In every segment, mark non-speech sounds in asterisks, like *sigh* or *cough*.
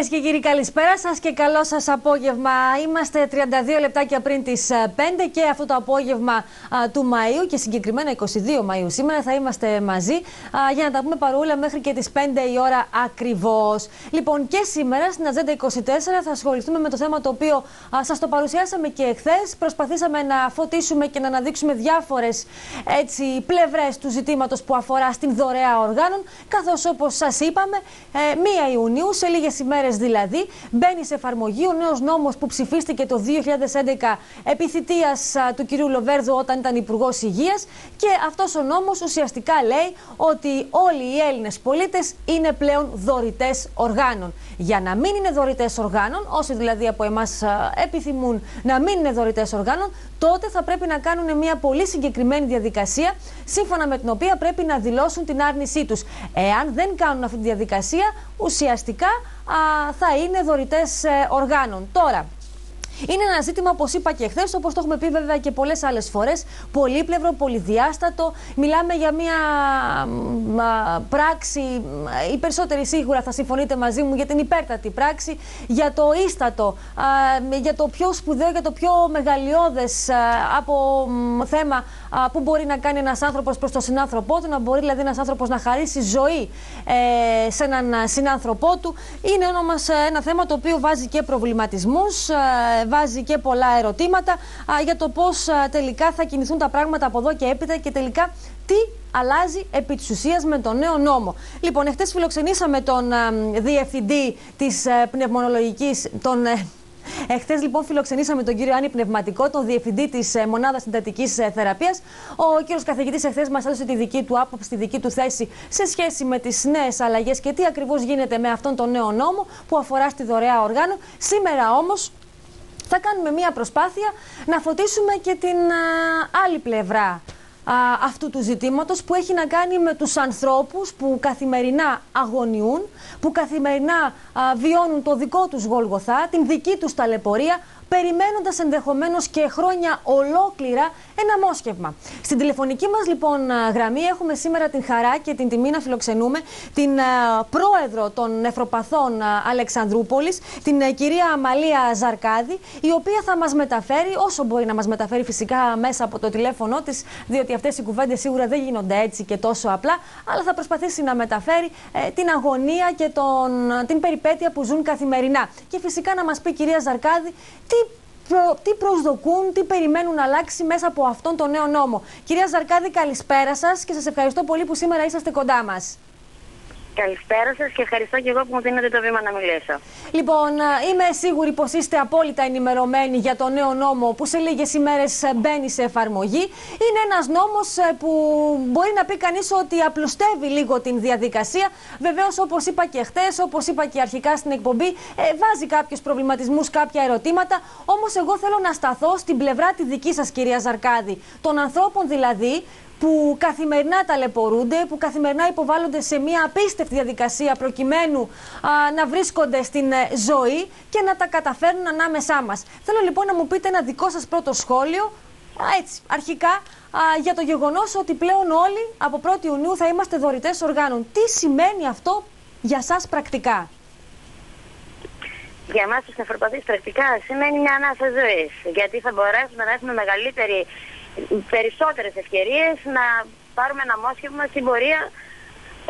Κυρίες και κύριοι, καλησπέρα σας και καλό σας απόγευμα. Είμαστε 32 λεπτάκια πριν τις 5 και αυτό το απόγευμα του Μαΐου και συγκεκριμένα 22 Μαΐου σήμερα θα είμαστε μαζί για να τα πούμε παρούλα μέχρι και τις 5 η ώρα ακριβώς. Λοιπόν, και σήμερα στην Ατζέντα 24 θα ασχοληθούμε με το θέμα το οποίο σας το παρουσιάσαμε και εχθές. Προσπαθήσαμε να φωτίσουμε και να αναδείξουμε διάφορες πλευρές του ζητήματος που αφορά στην δωρεά οργάνων, καθώς όπως σας είπαμε, 1 ε, Ιουνίου, σε λίγες ημέρες δηλαδή, μπαίνει σε εφαρμογή ο νέος νόμος που ψηφίστηκε το 2011 επί του κυρίου Λοβέρδου όταν ήταν Υπουργός Υγείας. Και αυτός ο νόμος ουσιαστικά λέει ότι όλοι οι Έλληνες πολίτες είναι πλέον δωρητές οργάνων. Για να μην είναι δωρητές οργάνων, όσοι δηλαδή από εμάς επιθυμούν να μην είναι δωρητές οργάνων, τότε θα πρέπει να κάνουν μια πολύ συγκεκριμένη διαδικασία, σύμφωνα με την οποία πρέπει να δηλώσουν την άρνησή τους. Εάν δεν κάνουν αυτή τη διαδικασία, ουσιαστικά α, θα είναι δωρητές ε, οργάνων. Τώρα, είναι ένα ζήτημα, όπως είπα και χθες, όπως το έχουμε πει βέβαια και πολλές άλλες φορές, πολύπλευρο, πολυδιάστατο. Μιλάμε για μια πράξη, οι περισσότεροι σίγουρα θα συμφωνείτε μαζί μου για την υπέρτατη πράξη, για το ίστατο, για το πιο σπουδαίο, για το πιο μεγαλειώδες από θέμα που μπορεί να κάνει ένας άνθρωπος προς τον συνάνθρωπό του, να μπορεί δηλαδή ένας άνθρωπος να χαρίσει ζωή ε, σε έναν συνάνθρωπό του. Είναι όμω ένα θέμα το οποίο βάζει και προβληματισμούς, βάζει και πολλά ερωτήματα για το πώς τελικά θα κινηθούν τα πράγματα από εδώ και έπειτα και τελικά τι αλλάζει επί της ουσίας με τον νέο νόμο. Λοιπόν, εχθές φιλοξενήσαμε τον διευθυντή της ε, πνευμονολογικής, τον ε, Εχθές λοιπόν φιλοξενήσαμε τον κύριο Άννη Πνευματικό, τον διευθυντή της ε, Μονάδας Συντατικής ε, Θεραπείας. Ο κύριος καθηγητής εχθές μας έδωσε τη δική του άποψη, τη δική του θέση σε σχέση με τις νέες αλλαγές και τι ακριβώς γίνεται με αυτόν τον νέο νόμο που αφορά στη δωρεά οργάνων. Σήμερα όμως θα κάνουμε μία προσπάθεια να φωτίσουμε και την άλλη πλευρά αυτού του ζητήματος που έχει να κάνει με τους ανθρώπους που καθημερινά αγωνιούν, που καθημερινά βιώνουν το δικό τους γόλγοθά, την δική τους ταλαιπωρία, περιμένοντας ενδεχομένως και χρόνια ολόκληρα ένα μόσχευμα. Στην τηλεφωνική μας λοιπόν γραμμή έχουμε σήμερα την χαρά και την τιμή να φιλοξενούμε την πρόεδρο των νεφροπαθών Αλεξανδρούπολης, την κυρία Αμαλία Ζαρκάδη, η οποία θα μας μεταφέρει, όσο μπορεί να μας μεταφέρει φυσικά μέσα από το τηλέφωνο της, διότι αυτές οι κουβέντες σίγουρα δεν γίνονται έτσι και τόσο απλά, αλλά θα προσπαθήσει να μεταφέρει ε, την αγωνία και τον, την περιπέτεια που ζουν καθημερινά. Και φυσικά να μας πει κυρία Ζαρκάδη τι τι προσδοκούν, τι περιμένουν να αλλάξει μέσα από αυτόν τον νέο νόμο. Κυρία Ζαρκάδη, καλησπέρα σας και σας ευχαριστώ πολύ που σήμερα είσαστε κοντά μας. Καλησπέρα σας και ευχαριστώ και εγώ που μου δίνετε το βήμα να μιλήσω. Λοιπόν, είμαι σίγουρη πως είστε απόλυτα ενημερωμένοι για το νέο νόμο που σε λίγες ημέρες μπαίνει σε εφαρμογή. Είναι ένας νόμος ε, που μπορεί να πει κανείς ότι απλουστεύει λίγο την διαδικασία. Βεβαίως, όπως είπα και χτες, όπως είπα και αρχικά στην εκπομπή, ε, βάζει κάποιους προβληματισμούς, κάποια ερωτήματα. Όμως, εγώ θέλω να σταθώ στην πλευρά τη δική σας, κυρία Ζαρκάδη. Των ανθρώπων δηλαδή που καθημερινά ταλαιπωρούνται, που καθημερινά υποβάλλονται σε μια απίστευτη διαδικασία προκειμένου να βρίσκονται στην ε, ζωή και να τα καταφέρνουν ανάμεσά μας. Θέλω λοιπόν να μου πείτε ένα δικό σας πρώτο σχόλιο, έτσι, αρχικά, για το γεγονός ότι πλέον όλοι από 1η Ιουνίου θα είμαστε δωρητές οργάνων. Τι σημαίνει αυτό για σας πρακτικά; Για εμάς τους νεφροπαθείς πρακτικά σημαίνει μια ανάσα ζωής, γιατί θα μπορέσουμε να έχουμε μεγαλύτερη περισσότερες ευκαιρίες να πάρουμε ένα μόσχευμα στην πορεία.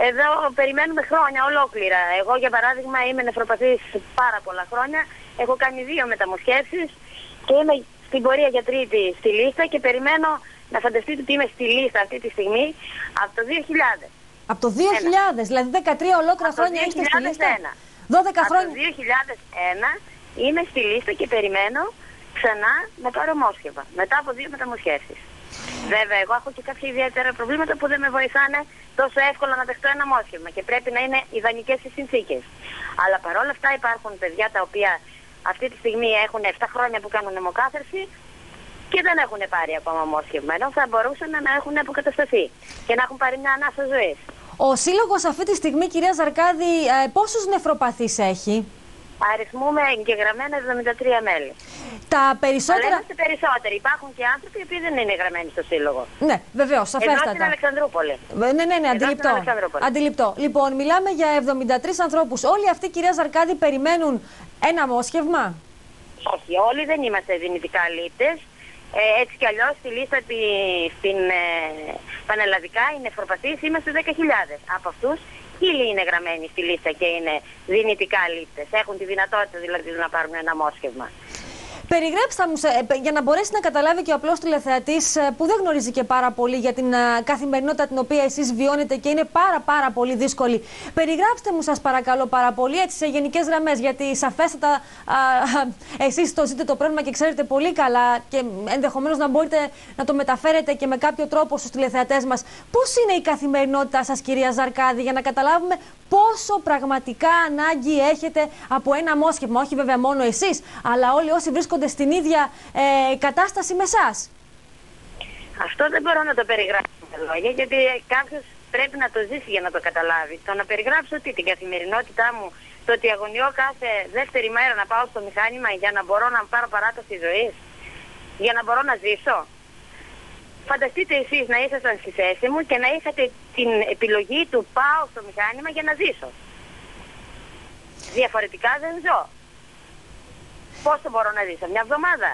Εδώ περιμένουμε χρόνια ολόκληρα. Εγώ για παράδειγμα είμαι νεφροπαθής πάρα πολλά χρόνια. Έχω κάνει δύο μεταμοσχεύσεις και είμαι στην πορεία για τρίτη στη λίστα και περιμένω να φανταστείτε ότι είμαι στη λίστα αυτή τη στιγμή από το 2000. Από το 2000, δηλαδή 13 ολόκληρα χρόνια είστε στη λίστα; 12 χρόνια. Από το 2001 είμαι στη λίστα και περιμένω ξανά να πάρω μόσχευα. Μετά από δύο μεταμοσχεύσεις. Βέβαια, εγώ έχω και κάποια ιδιαίτερα προβλήματα που δεν με βοηθάνε τόσο εύκολα να δεχτώ ένα μόσχευμα και πρέπει να είναι ιδανικές οι συνθήκες. Αλλά παρόλα αυτά υπάρχουν παιδιά τα οποία αυτή τη στιγμή έχουν 7 χρόνια που κάνουν αιμοκάθαρση και δεν έχουν πάρει ακόμα μόσχευμα. Ενώ θα μπορούσαν να έχουν αποκατασταθεί και να έχουν πάρει μια ανάσα ζωής. Ο σύλλογος αυτή τη στιγμή, κυρία Ζαρκάδη, ε, πόσους νεφροπαθείς έχει; Αριθμούμε εγγεγραμμένα 73 μέλη. Τα περισσότερα. Αλλά είμαστε περισσότεροι. Υπάρχουν και άνθρωποι οι οποίοι δεν είναι γραμμένοι στο σύλλογο. Ναι, βεβαίως, σαφέστατα. Εδώ στην Αλεξανδρούπολη. Ναι, ναι, ναι, αντιληπτό. αντιληπτό. Λοιπόν, μιλάμε για 73 ανθρώπους. Όλοι αυτοί, κυρία Ζαρκάδη, περιμένουν ένα μόσχευμα; Όχι, όλοι δεν είμαστε δυνητικά λήπτε. Ε, έτσι κι αλλιώς στη λίστα της, στην ε, πανελλαδικά είναι νεφροπαθείς είμαστε 10.000. Από αυτούς χίλιοι είναι γραμμένοι στη λίστα και είναι δυνητικά λήπτες. Έχουν τη δυνατότητα δηλαδή να πάρουν ένα μόσχευμα. Περιγράψτε μου, ε, για να μπορέσει να καταλάβει και ο απλός τηλεθεατής ε, που δεν γνωρίζει και πάρα πολύ για την καθημερινότητα την οποία εσείς βιώνετε και είναι πάρα πάρα πολύ δύσκολη. Περιγράψτε μου, σας παρακαλώ πάρα πολύ, έτσι σε γενικές γραμμές, γιατί σαφέστατα εσείς το ζείτε το πρόβλημα και ξέρετε πολύ καλά και ενδεχομένως να μπορείτε να το μεταφέρετε και με κάποιο τρόπο στους τηλεθεατές μας. Πώς είναι η καθημερινότητά σας, κυρία Ζαρκάδη, για να καταλάβουμε πόσο πραγματικά ανάγκη έχετε από ένα μόσχευμα. Όχι βέβαια μόνο εσείς, αλλά όλοι όσοι βρίσκονται στην ίδια ε, κατάσταση με εσά. Αυτό δεν μπορώ να το περιγράψω με λόγια, γιατί κάποιος πρέπει να το ζήσει για να το καταλάβει. Το να περιγράψω ότι την καθημερινότητά μου, το ότι αγωνιώ κάθε δεύτερη μέρα να πάω στο μηχάνημα για να μπορώ να πάρω παράταση ζωής, για να μπορώ να ζήσω. Φανταστείτε εσείς να ήσασταν στη θέση μου και να είχατε την επιλογή του πάω στο μηχάνημα για να ζήσω. Διαφορετικά δεν ζω. Πόσο μπορώ να ζήσω, μια εβδομάδα,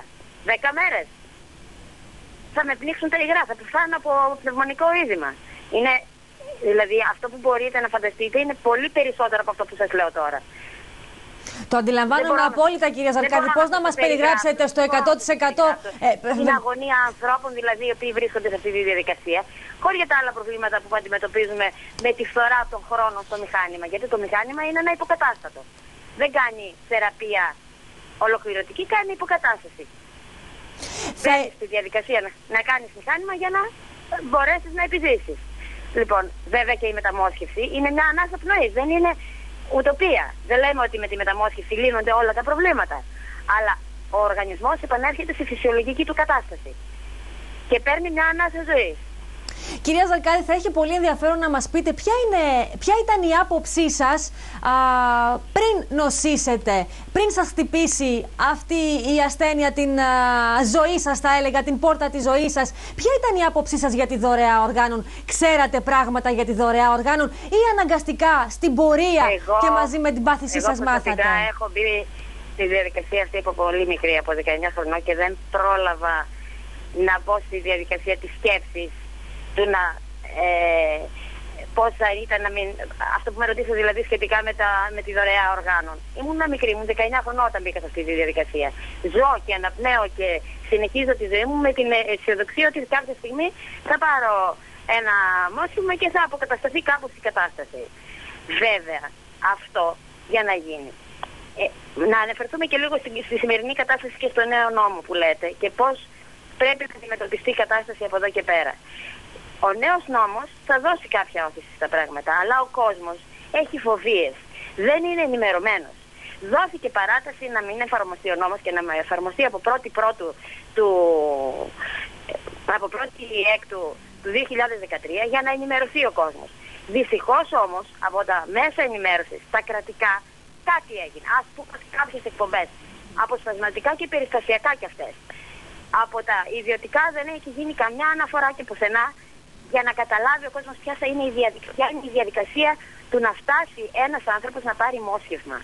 δέκα μέρες. Θα με πνίξουν τα υγρά, θα πεθάνω από πνευμονικό είδημα. Είναι, δηλαδή αυτό που μπορείτε να φανταστείτε είναι πολύ περισσότερο από αυτό που σας λέω τώρα. Το αντιλαμβάνομαι απόλυτα, κυρία Ζαρκάδη. Πώ να μα περιγράψετε στο 100%. Ε, την αγωνία ανθρώπων, δηλαδή, οι οποίοι βρίσκονται σε αυτή τη διαδικασία, χωρί τα άλλα προβλήματα που αντιμετωπίζουμε με τη φθορά των χρόνων στο μηχάνημα. Γιατί το μηχάνημα είναι ένα υποκατάστατο. Δεν κάνει θεραπεία ολοκληρωτική, κάνει υποκατάσταση. Μπαίνεις στη διαδικασία να, να κάνεις μηχάνημα για να μπορέσεις να επιζήσεις. Λοιπόν, βέβαια και η μεταμόσχευση είναι μια ανάσα πνοής. Δεν είναι ουτοπία. Δεν λέμε ότι με τη μεταμόσχευση λύνονται όλα τα προβλήματα. Αλλά ο οργανισμός επανέρχεται στη φυσιολογική του κατάσταση και παίρνει μια ανάσα ζωής. Κυρία Ζαρκάδη, θα έχει πολύ ενδιαφέρον να μας πείτε ποια, είναι, ποια ήταν η άποψή σας πριν νοσήσετε, πριν σας χτυπήσει αυτή η ασθένεια την ζωή σας, θα έλεγα, την πόρτα της ζωής σας. Ποια ήταν η άποψή σας για τη δωρεά οργάνων; Ξέρατε πράγματα για τη δωρεά οργάνων ή αναγκαστικά στην πορεία και μαζί με την πάθησή σας μάθατε; Εγώ έχω μπει στη διαδικασία αυτή από πολύ μικρή, από 19 χρονών και δεν πρόλαβα να μπω στη διαδικασία της σκέψης του να ε, πώς θα ήταν να μην... Αυτό που με ρωτήσατε δηλαδή σχετικά με, τα, με τη δωρεά οργάνων. Ήμουν μικρή, ήμουν 19 χρονών όταν μπήκα σε αυτή τη διαδικασία. Ζω και αναπνέω και συνεχίζω τη ζωή μου με την αισιοδοξία ότι κάποια στιγμή θα πάρω ένα μόσχημα και θα αποκατασταθεί κάπως η κατάσταση. Βέβαια, αυτό για να γίνει. Ε, να αναφερθούμε και λίγο στη, στη σημερινή κατάσταση και στο νέο νόμο που λέτε και πώς πρέπει να αντιμετωπιστεί η κατάσταση από εδώ και πέρα. Ο νέος νόμος θα δώσει κάποια όθηση στα πράγματα, αλλά ο κόσμος έχει φοβίες. Δεν είναι ενημερωμένος. Δόθηκε παράταση να μην εφαρμοστεί ο νόμος και να εφαρμοστεί από πρώτη πρώτου του... από πρώτη έκτου του 2013 για να ενημερωθεί ο κόσμος. Δυστυχώς όμως από τα μέσα ενημέρωσης, τα κρατικά, κάτι έγινε. Ας πούμε κάποιες εκπομπές, αποσπασματικά και περιστασιακά κι αυτές. Από τα ιδιωτικά δεν έχει γίνει καμιά αναφορά και πουθενά για να καταλάβει ο κόσμος ποια θα είναι η, διαδικασία, η διαδικασία του να φτάσει ένας άνθρωπος να πάρει μόσχευμα.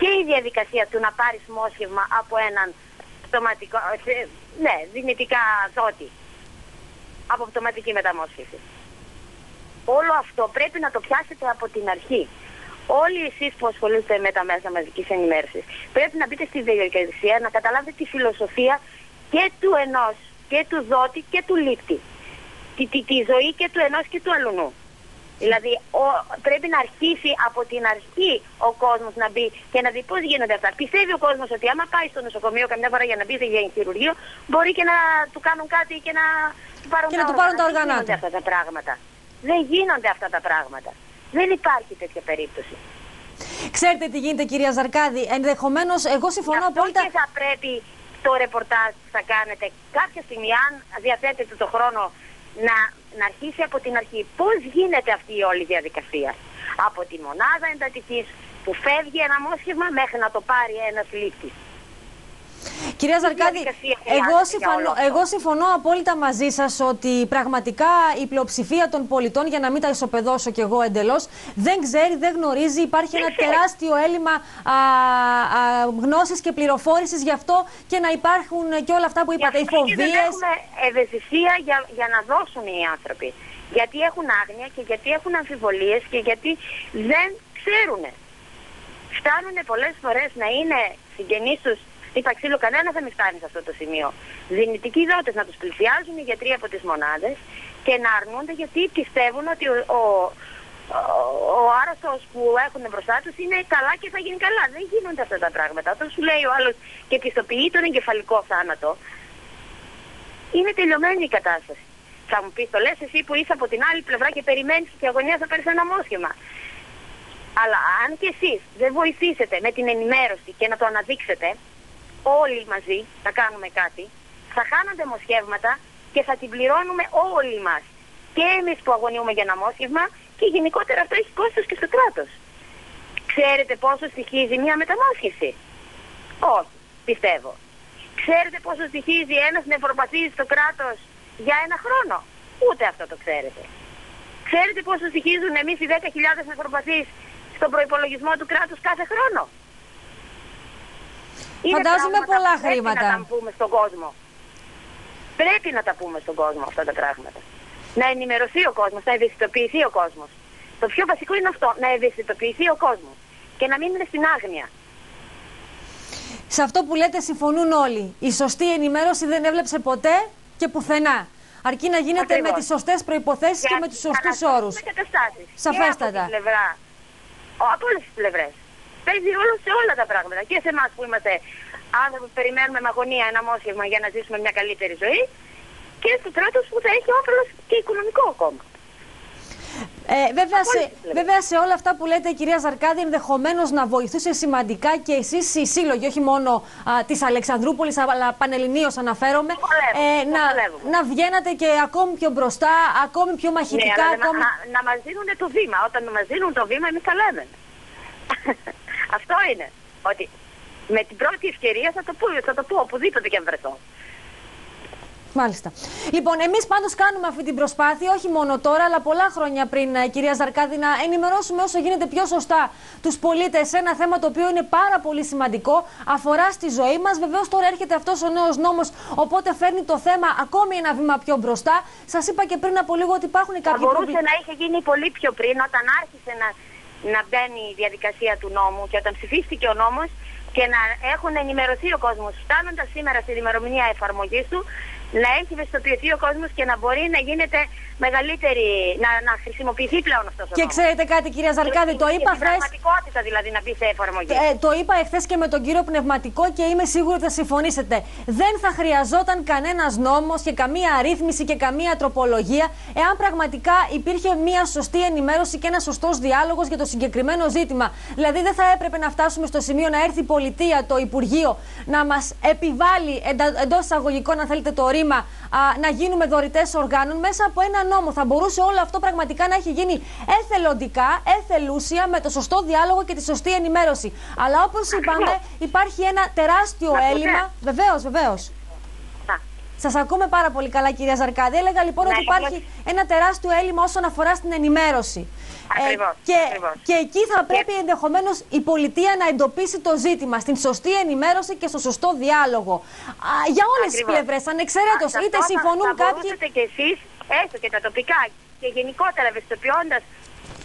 Και η διαδικασία του να πάρεις μόσχευμα από έναν αυτοματικό, ε, ναι, δυνητικά δότη. Από αυτοματική μεταμόσχευση. Όλο αυτό πρέπει να το πιάσετε από την αρχή. Όλοι εσείς που ασχολείστε με τα μέσα μαζικής ενημέρωσης πρέπει να μπείτε στη διαδικασία να καταλάβετε τη φιλοσοφία και του ενός και του δότη και του λήπτη τη, τη, τη ζωή και του ενός και του αλλού. Δηλαδή ο, πρέπει να αρχίσει από την αρχή ο κόσμος να μπει και να δει πώς γίνονται αυτά. Πιστεύει ο κόσμος ότι άμα πάει στο νοσοκομείο καμιά φορά για να μπει για χειρουργείο μπορεί και να του κάνουν κάτι και να του πάρουν και τα, να του πάρουν τα οργανά Δεν γίνονται αυτά τα πράγματα. Δεν γίνονται αυτά τα πράγματα. Δεν υπάρχει τέτοια περίπτωση. Ξέρετε τι γίνεται κυρία Ζαρκάδη, ενδεχομένως εγώ συμφωνώ απόλυτα... και θα πρέπει το ρεπορτάζ που θα κάνετε κάποια στιγμή αν διαθέτετε το χρόνο να, να αρχίσει από την αρχή. Πώς γίνεται αυτή η όλη διαδικασία; Από τη μονάδα εντατικής που φεύγει ένα μόσχευμα μέχρι να το πάρει ένας λήπτης. Κυρία Ζαρκάδη, εγώ συμφωνώ, εγώ συμφωνώ απόλυτα μαζί σας ότι πραγματικά η πλειοψηφία των πολιτών, για να μην τα ισοπεδώσω κι εγώ εντελώς, δεν ξέρει, δεν γνωρίζει. Υπάρχει ένα τεράστιο έλλειμμα γνώσης και πληροφόρησης γι' αυτό και να υπάρχουν και όλα αυτά που είπατε, οι φοβίε. Δεν έχουμε ευαισθησία για, για να δώσουν οι άνθρωποι. Γιατί έχουν άγνοια και γιατί έχουν αμφιβολίες και γιατί δεν ξέρουν. Φτάνουν πολλές φορές να είναι συγγενείς τους Είπα ξύλο, κανένα δεν με φτάνει σε αυτό το σημείο. Δυνητικοί δότες να τους πλησιάζουν οι γιατροί από τις μονάδες και να αρνούνται γιατί πιστεύουν ότι ο, ο, ο άρρωστος που έχουν μπροστά τους είναι καλά και θα γίνει καλά. Δεν γίνονται αυτά τα πράγματα. Όταν σου λέει ο άλλος και πιστοποιεί τον εγκεφαλικό θάνατο, είναι τελειωμένη η κατάσταση. Θα μου πεις, το λες εσύ που είσαι από την άλλη πλευρά και περιμένεις και αγωνία θα πάρει ένα μόσχημα. Αλλά αν και εσείς δεν βοηθήσετε με την ενημέρωση και να το αναδείξετε, όλοι μαζί θα κάνουμε κάτι, θα χάνονται μοσχεύματα και θα την πληρώνουμε όλοι μας. Και εμείς που αγωνιούμε για ένα μόσχευμα και γενικότερα αυτό έχει κόστος και στο κράτος. Ξέρετε πόσο στοιχίζει μια μεταμόσχευση; Όχι, πιστεύω. Ξέρετε πόσο στοιχίζει ένας νευροπαθής στο κράτος για ένα χρόνο; Ούτε αυτό το ξέρετε. Ξέρετε πόσο στοιχίζουν εμείς οι 10.000 νευροπαθείς στον προϋπολογισμό του κράτους κάθε χρόνο; Φαντάζομαι πολλά χρήματα. Πρέπει να τα πούμε στον κόσμο. Πρέπει να τα πούμε στον κόσμο αυτά τα πράγματα. Να ενημερωθεί ο κόσμος, να ευαισθητοποιηθεί ο κόσμος. Το πιο βασικό είναι αυτό, να ευαισθητοποιηθεί ο κόσμος και να μην είναι στην άγνοια. Σε αυτό που λέτε συμφωνούν όλοι. Η σωστή ενημέρωση δεν έβλεψε ποτέ και πουθενά. Αρκεί να γίνεται με τις σωστές προποθέσει και με τους σωστούς όρους. Σαφέστατα. Και από, από όλες τις πλευρές παίζει ρόλο σε όλα τα πράγματα. Και σε εμάς που είμαστε άνθρωποι που περιμένουμε με αγωνία ένα μόσχευμα για να ζήσουμε μια καλύτερη ζωή και στο κράτος που θα έχει όφελο και οικονομικό ακόμα. Ε, βέβαια, σε, βέβαια, σε όλα αυτά που λέτε, κυρία Ζαρκάδη, ενδεχομένως να βοηθούσε σημαντικά και εσείς οι σύλλογοι, όχι μόνο της Αλεξανδρούπολης, αλλά πανελληνίως αναφέρομαι, ε, να, να βγαίνατε και ακόμη πιο μπροστά, ακόμη πιο μαχητικά. Ναι, ακόμη... να, να, μας δίνουν το βήμα. Όταν μας δίνουν το βήμα, εμείς τα λέμε. Αυτό είναι. Ότι με την πρώτη ευκαιρία θα το πω, θα το πω οπουδήποτε και αν βρεθώ. Μάλιστα. Λοιπόν, εμείς πάντως κάνουμε αυτή την προσπάθεια, όχι μόνο τώρα, αλλά πολλά χρόνια πριν, ε, κυρία Ζαρκάδη, να ενημερώσουμε όσο γίνεται πιο σωστά τους πολίτες σε ένα θέμα το οποίο είναι πάρα πολύ σημαντικό, αφορά στη ζωή μας. Βεβαίως, τώρα έρχεται αυτός ο νέος νόμος, οπότε φέρνει το θέμα ακόμη ένα βήμα πιο μπροστά. Σας είπα και πριν από λίγο ότι υπάρχουν κάποιοι Θα μπορούσε να είχε γίνει πολύ πιο πριν, όταν άρχισε να να μπαίνει η διαδικασία του νόμου και όταν ψηφίστηκε ο νόμος και να έχουν ενημερωθεί ο κόσμος φτάνοντας σήμερα στην ημερομηνία εφαρμογής του να έχει ευαισθητοποιηθεί ο κόσμος και να μπορεί να γίνεται μεγαλύτερη, να, να χρησιμοποιηθεί πλέον αυτός ο Και ξέρετε κάτι, κυρία Ζαρκάδη, το είπα χθε. πραγματικότητα δηλαδή να μπει σε εφαρμογή. Ε, το είπα εχθές και με τον κύριο Πνευματικό και είμαι σίγουρη ότι θα συμφωνήσετε. Δεν θα χρειαζόταν κανένας νόμος και καμία αρρύθμιση και καμία τροπολογία εάν πραγματικά υπήρχε μια σωστή ενημέρωση και ένας σωστός διάλογος για το συγκεκριμένο ζήτημα. Δηλαδή δεν θα έπρεπε να φτάσουμε στο σημείο να έρθει η πολιτεία, το Υπουργείο, να μας επιβάλλει εντός εισαγωγικών, αν θέλετε, το ρήμα να γίνουμε δωρητές οργάνων μέσα από ένα νόμο. Θα μπορούσε όλο αυτό πραγματικά να έχει γίνει εθελοντικά, εθελούσια, με το σωστό διάλογο και τη σωστή ενημέρωση. Αλλά όπως είπαμε, υπάρχει ένα τεράστιο έλλειμμα. Βεβαίως, βεβαίως. Σας ακούμε πάρα πολύ καλά, κυρία Ζαρκάδη. Έλεγα λοιπόν ότι υπάρχει ένα τεράστιο έλλειμμα όσον αφορά στην ενημέρωση. Ακριβώς, ε, και, και εκεί θα πρέπει και... ενδεχομένως η πολιτεία να εντοπίσει το ζήτημα στην σωστή ενημέρωση και στο σωστό διάλογο. Α, για όλες τις πλευρές, ανεξαιρέτως. Είτε συμφωνούν θα, κάποιοι. Θα και εσείς, έστω και τα τοπικά και γενικότερα ευαισθητοποιώντας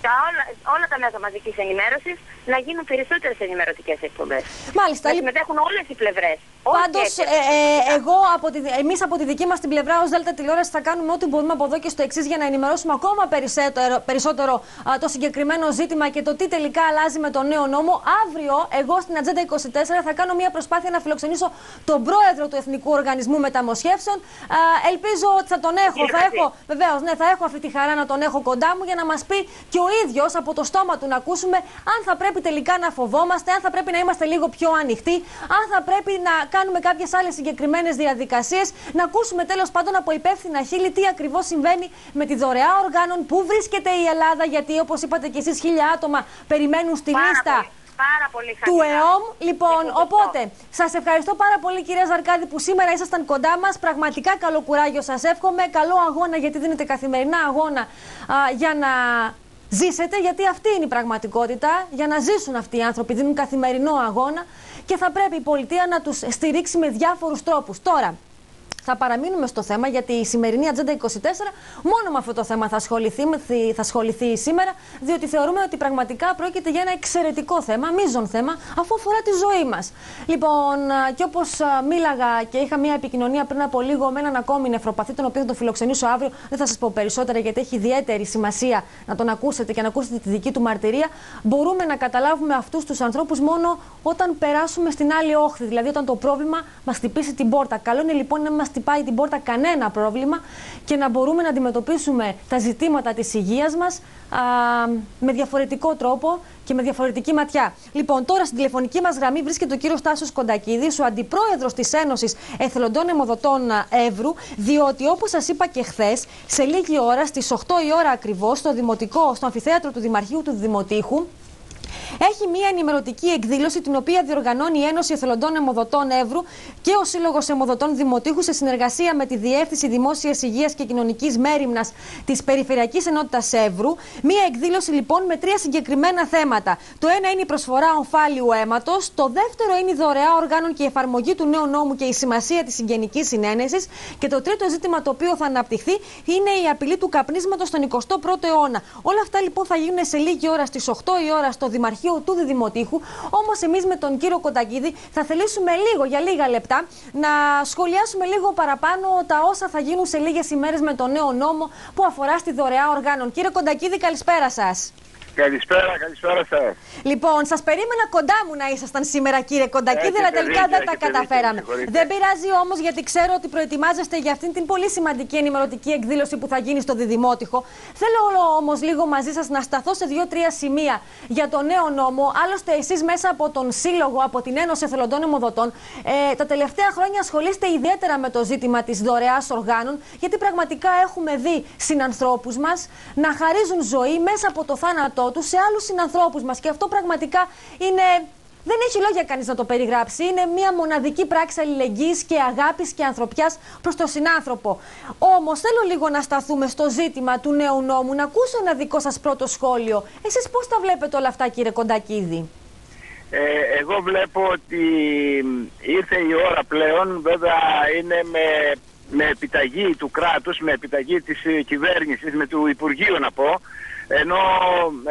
τα όλα, όλα τα μέσα μαζικής ενημέρωσης να γίνουν περισσότερες ενημερωτικές εκπομπές. Μάλιστα. Να συμμετέχουν όλες οι πλευρές. Πάντως, ε, ε, εγώ από τη, εμείς από τη δική μας την πλευρά ως Δέλτα Τηλεόραση θα κάνουμε ό,τι μπορούμε από εδώ και στο εξής για να ενημερώσουμε ακόμα περισσότερο, περισσότερο α, το συγκεκριμένο ζήτημα και το τι τελικά αλλάζει με το νέο νόμο. Αύριο, εγώ στην Ατζέντα 24 θα κάνω μια προσπάθεια να φιλοξενήσω τον πρόεδρο του Εθνικού Οργανισμού Μεταμοσχεύσεων. Α, ελπίζω ότι θα τον έχω. Θα έχω βεβαίως, ναι, θα έχω αυτή τη χαρά να τον έχω κοντά μου για να μας πει και ο ίδιος από το στόμα του να ακούσουμε αν θα πρέπει τελικά να φοβόμαστε, αν θα πρέπει να είμαστε λίγο πιο ανοιχτοί, αν θα πρέπει να κάνουμε κάποιες άλλες συγκεκριμένες διαδικασίες, να ακούσουμε τέλος πάντων από υπεύθυνα χείλη τι ακριβώς συμβαίνει με τη δωρεά οργάνων, πού βρίσκεται η Ελλάδα, γιατί όπως είπατε και εσείς, χίλια άτομα περιμένουν στη λίστα. πάρα πολύ του ΕΟΜ. Λοιπόν, οπότε, σας ευχαριστώ πάρα πολύ, κυρία Ζαρκάδη, που σήμερα ήσασταν κοντά μας. Πραγματικά καλό κουράγιο σας εύχομαι. Καλό αγώνα, γιατί δίνετε καθημερινά αγώνα α, για να ζήσετε, γιατί αυτή είναι η πραγματικότητα. Για να ζήσουν αυτοί οι άνθρωποι, δίνουν καθημερινό αγώνα και θα πρέπει η πολιτεία να τους στηρίξει με διάφορους τρόπους. Τώρα, θα παραμείνουμε στο θέμα γιατί η σημερινή Ατζέντα 24 μόνο με αυτό το θέμα θα ασχοληθεί, θα ασχοληθεί σήμερα, διότι θεωρούμε ότι πραγματικά πρόκειται για ένα εξαιρετικό θέμα, μείζον θέμα, αφού αφορά τη ζωή μας. Λοιπόν, και όπως μίλαγα και είχα μια επικοινωνία πριν από λίγο με έναν ακόμη νεφροπαθή, τον οποίο θα τον φιλοξενήσω αύριο, δεν θα σας πω περισσότερα γιατί έχει ιδιαίτερη σημασία να τον ακούσετε και να ακούσετε τη δική του μαρτυρία. Μπορούμε να καταλάβουμε αυτούς τους ανθρώπους μόνο όταν περάσουμε στην άλλη όχθη, δηλαδή όταν το πρόβλημα μας χτυπήσει την πόρτα. Καλό είναι λοιπόν να είμαστε χτυπάει την πόρτα κανένα πρόβλημα και να μπορούμε να αντιμετωπίσουμε τα ζητήματα της υγείας μας α, με διαφορετικό τρόπο και με διαφορετική ματιά. Λοιπόν, τώρα στην τηλεφωνική μας γραμμή βρίσκεται ο κύριος Τάσος Κοντακίδης, ο αντιπρόεδρος της Ένωσης Εθελοντών Εμοδοτών Εύρου, διότι όπως σας είπα και χθες, σε λίγη ώρα, στις 8 η ώρα ακριβώς, στο Δημοτικό, στο αμφιθέατρο του Δημαρχείου του Δημοτήχου, έχει μία ενημερωτική εκδήλωση την οποία διοργανώνει η Ένωση Εθελοντών Εμοδοτών Εύρου και ο Σύλλογος Εμοδοτών Δημοτήχου σε συνεργασία με τη Διεύθυνση Δημόσιας Υγείας και Κοινωνικής Μέρημνας της Περιφερειακής Ενότητας Εύρου. Μία εκδήλωση λοιπόν με τρία συγκεκριμένα θέματα. Το ένα είναι η προσφορά ομφάλιου αίματος. Το δεύτερο είναι η δωρεά οργάνων και η εφαρμογή του νέου νόμου και η σημασία της συγγενικής συνένεσης. Και το τρίτο ζήτημα το οποίο θα αναπτυχθεί είναι η απειλή του καπνίσματος στον 21ο αιώνα. Όλα αυτά λοιπόν θα γίνουν σε λίγη ώρα στις 8 η ώρα στο Δημαρχείο αρχείου του Δημοτήχου. Όμως, εμείς με τον κύριο Κοντακίδη θα θελήσουμε λίγο, για λίγα λεπτά, να σχολιάσουμε λίγο παραπάνω τα όσα θα γίνουν σε λίγες ημέρες με τον νέο νόμο που αφορά στη δωρεά οργάνων. Κύριε Κοντακίδη, καλησπέρα σας. Καλησπέρα, καλησπέρα σας. Λοιπόν, σας περίμενα κοντά μου να ήσασταν σήμερα, κύριε Κοντακίδη, αλλά τελικά δεν τα καταφέραμε. δεν πειράζει όμως, γιατί ξέρω ότι προετοιμάζεστε για αυτήν την πολύ σημαντική ενημερωτική εκδήλωση που θα γίνει στο Διδημότυχο. Θέλω όμως λίγο μαζί σας να σταθώ σε δύο-τρία σημεία για το νέο νόμο. Άλλωστε, εσείς μέσα από τον Σύλλογο, από την Ένωση Εθελοντών Εμοδοτών, ε, τα τελευταία χρόνια ασχολείστε ιδιαίτερα με το ζήτημα της δωρεάς οργάνων, γιατί πραγματικά έχουμε δει συνανθρώπους μας να χαρίζουν ζωή μέσα από το θάνατό του σε άλλους συνανθρώπους μας. Και αυτό πραγματικά είναι. Δεν έχει λόγια κανείς να το περιγράψει. Είναι μια μοναδική πράξη αλληλεγγύης και αγάπης και ανθρωπιάς προς τον συνάνθρωπο. Όμως θέλω λίγο να σταθούμε στο ζήτημα του νέου νόμου, να ακούσω ένα δικό σας πρώτο σχόλιο. Εσείς πώς τα βλέπετε όλα αυτά, κύριε Κοντακίδη; Ε, εγώ βλέπω ότι ήρθε η ώρα πλέον, βέβαια είναι με, με επιταγή του κράτους, με επιταγή της κυβέρνησης, με του Υπουργείου να πω, ενώ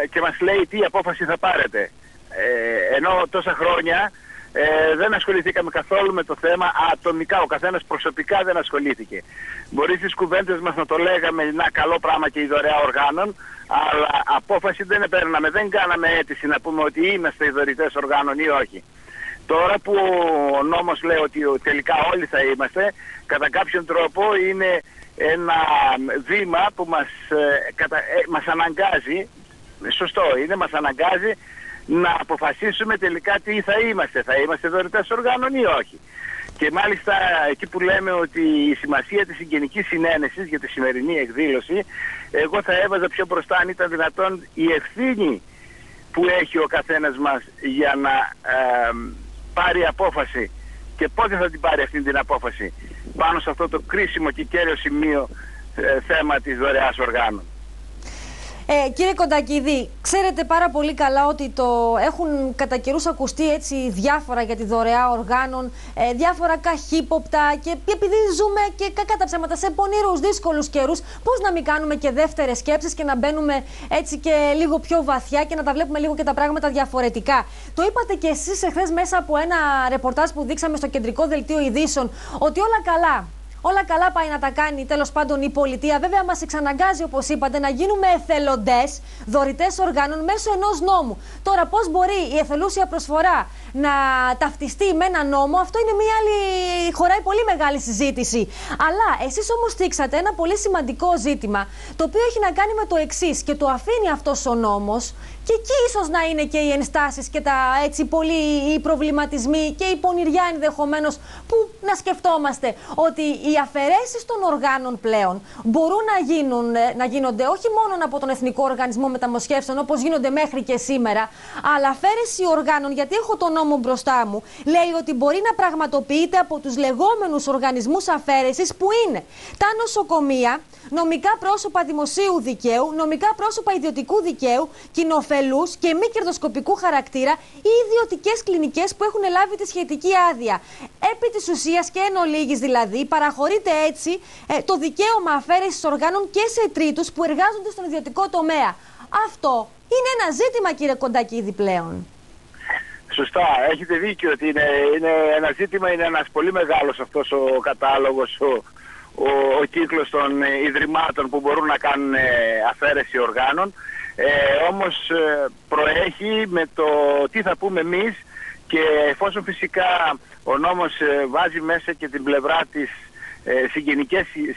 ε, και μας λέει τι απόφαση θα πάρετε. Ε, ενώ τόσα χρόνια ε, δεν ασχοληθήκαμε καθόλου με το θέμα ατομικά, ο καθένας προσωπικά δεν ασχολήθηκε. Μπορεί στις κουβέντες μας να το λέγαμε ένα καλό πράγμα και η δωρεά οργάνων, αλλά απόφαση δεν επέρναμε, δεν κάναμε αίτηση να πούμε ότι είμαστε οι δωρητές οργάνων ή όχι. Τώρα που ο νόμος λέει ότι τελικά όλοι θα είμαστε, κατά κάποιον τρόπο είναι ένα βήμα που μας, ε, κατα, ε, μας αναγκάζει, σωστό είναι, μας αναγκάζει να αποφασίσουμε τελικά τι θα είμαστε. Θα είμαστε δωρητές οργάνων ή όχι. Και μάλιστα εκεί που λέμε ότι η σημασία της συγγενικής συνένεσης για τη σημερινή εκδήλωση, εγώ θα έβαζα πιο μπροστά αν ήταν δυνατόν η ευθύνη που έχει ο καθένας μας για να ε, πάρει απόφαση και πότε θα την πάρει αυτή την απόφαση πάνω σε αυτό το κρίσιμο και κέριο σημείο ε, θέμα της δωρεάς οργάνων. Ε, κύριε Κοντακίδη, ξέρετε πάρα πολύ καλά ότι το έχουν κατά καιρούς ακουστεί έτσι διάφορα για τη δωρεά οργάνων, ε, διάφορα καχύποπτα και επειδή ζούμε και κακά τα ψέματα σε πονηρούς δύσκολους καιρούς, πώς να μην κάνουμε και δεύτερες σκέψεις και να μπαίνουμε έτσι και λίγο πιο βαθιά και να τα βλέπουμε λίγο και τα πράγματα διαφορετικά. Το είπατε και εσείς εχθές μέσα από ένα ρεπορτάζ που δείξαμε στο κεντρικό δελτίο ειδήσεων ότι όλα καλά. Όλα καλά πάει να τα κάνει τέλος πάντων η πολιτεία. Βέβαια, μας εξαναγκάζει, όπως είπατε, να γίνουμε εθελοντές, δωρητές οργάνων μέσω ενός νόμου. Τώρα, πώς μπορεί η εθελούσια προσφορά να ταυτιστεί με ένα νόμο, αυτό είναι μια άλλη. χωράει πολύ μεγάλη συζήτηση. Αλλά εσείς όμως θίξατε ένα πολύ σημαντικό ζήτημα, το οποίο έχει να κάνει με το εξής και το αφήνει αυτός ο νόμος και εκεί ίσως να είναι και οι ενστάσεις και τα έτσι πολύ οι προβληματισμοί και η πονηριά ενδεχομένως που να σκεφτόμαστε ότι η οι αφαιρέσεις των οργάνων πλέον μπορούν να, γίνουν, ε, να γίνονται όχι μόνο από τον Εθνικό Οργανισμό Μεταμοσχεύσεων όπως γίνονται μέχρι και σήμερα, αλλά αφαίρεση οργάνων, γιατί έχω τον νόμο μπροστά μου, λέει ότι μπορεί να πραγματοποιείται από τους λεγόμενους οργανισμούς αφαίρεσης που είναι τα νοσοκομεία, νομικά πρόσωπα δημοσίου δικαίου, νομικά πρόσωπα ιδιωτικού δικαίου, κοινοφελού και μη κερδοσκοπικού χαρακτήρα ή ιδιωτικές κλινικές που έχουν λάβει τη σχετική άδεια. Επί της ουσίας και εν ολίγης δηλαδή, παραχωρείται έτσι ε, το δικαίωμα αφαίρεσης οργάνων και σε τρίτους που εργάζονται στον ιδιωτικό τομέα. Αυτό είναι ένα ζήτημα, κύριε Κοντακίδη, πλέον. Σωστά, έχετε δίκιο ότι είναι, είναι ένα ζήτημα, είναι ένας πολύ μεγάλος αυτός ο κατάλογος, ο, ο, ο κύκλος των ε, ιδρυμάτων που μπορούν να κάνουν ε, αφαίρεση οργάνων. Ε, όμως ε, προέχει με το τι θα πούμε εμείς και εφόσον φυσικά ο νόμος βάζει μέσα και την πλευρά της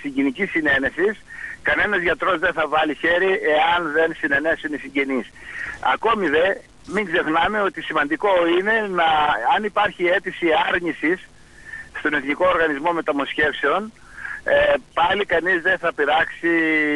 συγγενικής συνένεσης, κανένας γιατρός δεν θα βάλει χέρι εάν δεν συνενέσουν οι συγγενείς. Ακόμη δε, μην ξεχνάμε ότι σημαντικό είναι να, αν υπάρχει αίτηση άρνησης στον Εθνικό Οργανισμό Μεταμοσχεύσεων, ε, πάλι κανείς δεν θα πειράξει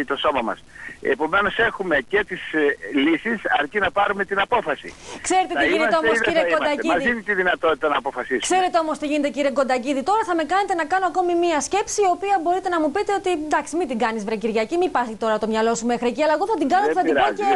το σώμα μας. Επομένως έχουμε και τις ε, λύσεις αρκεί να πάρουμε την απόφαση. Ξέρετε τι γίνεται όμως κύριε Κοντακίδη. Μας δίνει τη δυνατότητα να αποφασίσουμε. Ξέρετε όμως τι γίνεται κύριε Κοντακίδη; Τώρα θα με κάνετε να κάνω ακόμη μία σκέψη η οποία μπορείτε να μου πείτε ότι εντάξει μην την κάνεις βρε Κυριακή, μην πάθει τώρα το μυαλό σου μέχρι εκεί αλλά εγώ θα την κάνω και θα την πω και,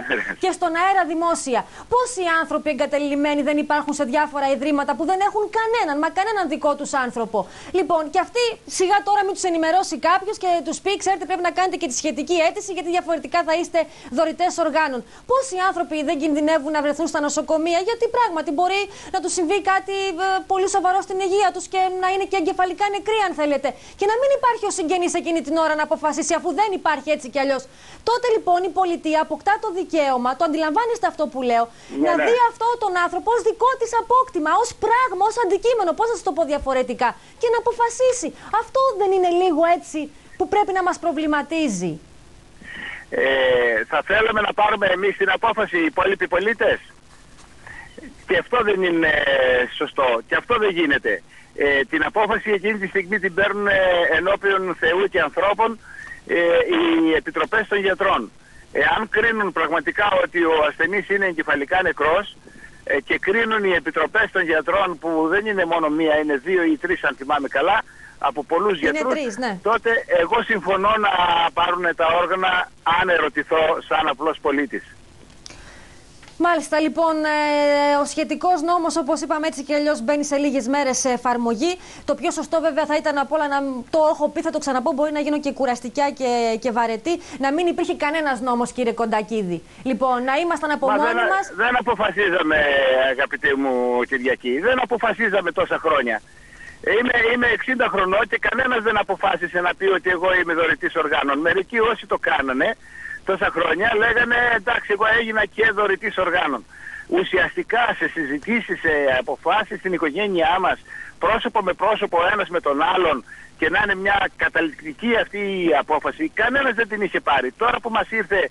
και στον αέρα δημόσια. Πόσοι άνθρωποι εγκατελειμμένοι δεν υπάρχουν σε διάφορα ιδρύματα που δεν έχουν κανέναν, μα κανέναν δικό τους άνθρωπο; Λοιπόν και αυτοί σιγά τώρα μην τους ενημερώσει κάποιος και τους πει ξέρετε πρέπει να κάνετε και τη σχετική αίτηση γιατί διαφορετικά θα είστε δωρητές οργάνων. Πόσοι άνθρωποι δεν κινδυνεύουν να βρεθούν στα νοσοκομεία, γιατί πράγματι μπορεί να τους συμβεί κάτι ε, πολύ σοβαρό στην υγεία τους και να είναι και εγκεφαλικά νεκροί, αν θέλετε. Και να μην υπάρχει ο συγγενής εκείνη την ώρα να αποφασίσει, αφού δεν υπάρχει έτσι κι αλλιώς. Τότε λοιπόν η πολιτεία αποκτά το δικαίωμα, το αντιλαμβάνεστε αυτό που λέω, ναι, να ναι. δει αυτό τον άνθρωπο ως δικό της απόκτημα, ως πράγμα, ως αντικείμενο, πώς να σας το πω διαφορετικά, και να αποφασίσει. Αυτό δεν είναι λίγο έτσι που πρέπει να μας προβληματίζει. Ε, θα θέλαμε να πάρουμε εμείς την απόφαση οι υπόλοιποι πολίτες; Και αυτό δεν είναι σωστό. Και αυτό δεν γίνεται. Ε, την απόφαση εκείνη τη στιγμή την παίρνουν ενώπιον Θεού και ανθρώπων ε, οι επιτροπές των γιατρών. Εάν κρίνουν πραγματικά ότι ο ασθενής είναι εγκεφαλικά νεκρός ε, και κρίνουν οι επιτροπές των γιατρών που δεν είναι μόνο μία, είναι δύο ή τρεις αν θυμάμαι καλά, από πολλούς γιατρούς, ναι. τότε εγώ συμφωνώ να πάρουν τα όργανα αν ερωτηθώ σαν απλός πολίτης. Μάλιστα, λοιπόν, ε, ο σχετικός νόμος, όπως είπαμε έτσι και αλλιώς, μπαίνει σε λίγες μέρες σε εφαρμογή. Το πιο σωστό, βέβαια, θα ήταν από όλα να το έχω πει, θα το ξαναπώ, μπορεί να γίνω και κουραστικά και, και βαρετή, να μην υπήρχε κανένας νόμος, κύριε Κοντακίδη. Λοιπόν, να ήμασταν από μόνοι μας. Δεν αποφασίζαμε, αγαπητέ μου Κυριακή, δεν αποφασίζαμε τόσα χρόνια. Είμαι, είμαι 60 χρονών και κανένας δεν αποφάσισε να πει ότι εγώ είμαι δωρητής οργάνων. Μερικοί όσοι το κάνανε τόσα χρόνια λέγανε εντάξει εγώ έγινα και δωρητής οργάνων. Ουσιαστικά σε συζητήσεις, σε αποφάσεις στην οικογένειά μας πρόσωπο με πρόσωπο ένας με τον άλλον και να είναι μια καταληκτική αυτή η απόφαση κανένας δεν την είχε πάρει. Τώρα που μας ήρθε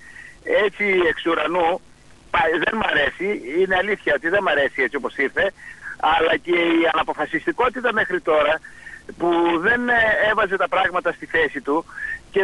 έτσι εξ ουρανού δεν μ' αρέσει, είναι αλήθεια ότι δεν μ' αρέσει έτσι όπως ήρθε αλλά και η αναποφασιστικότητα μέχρι τώρα που δεν ε, έβαζε τα πράγματα στη θέση του και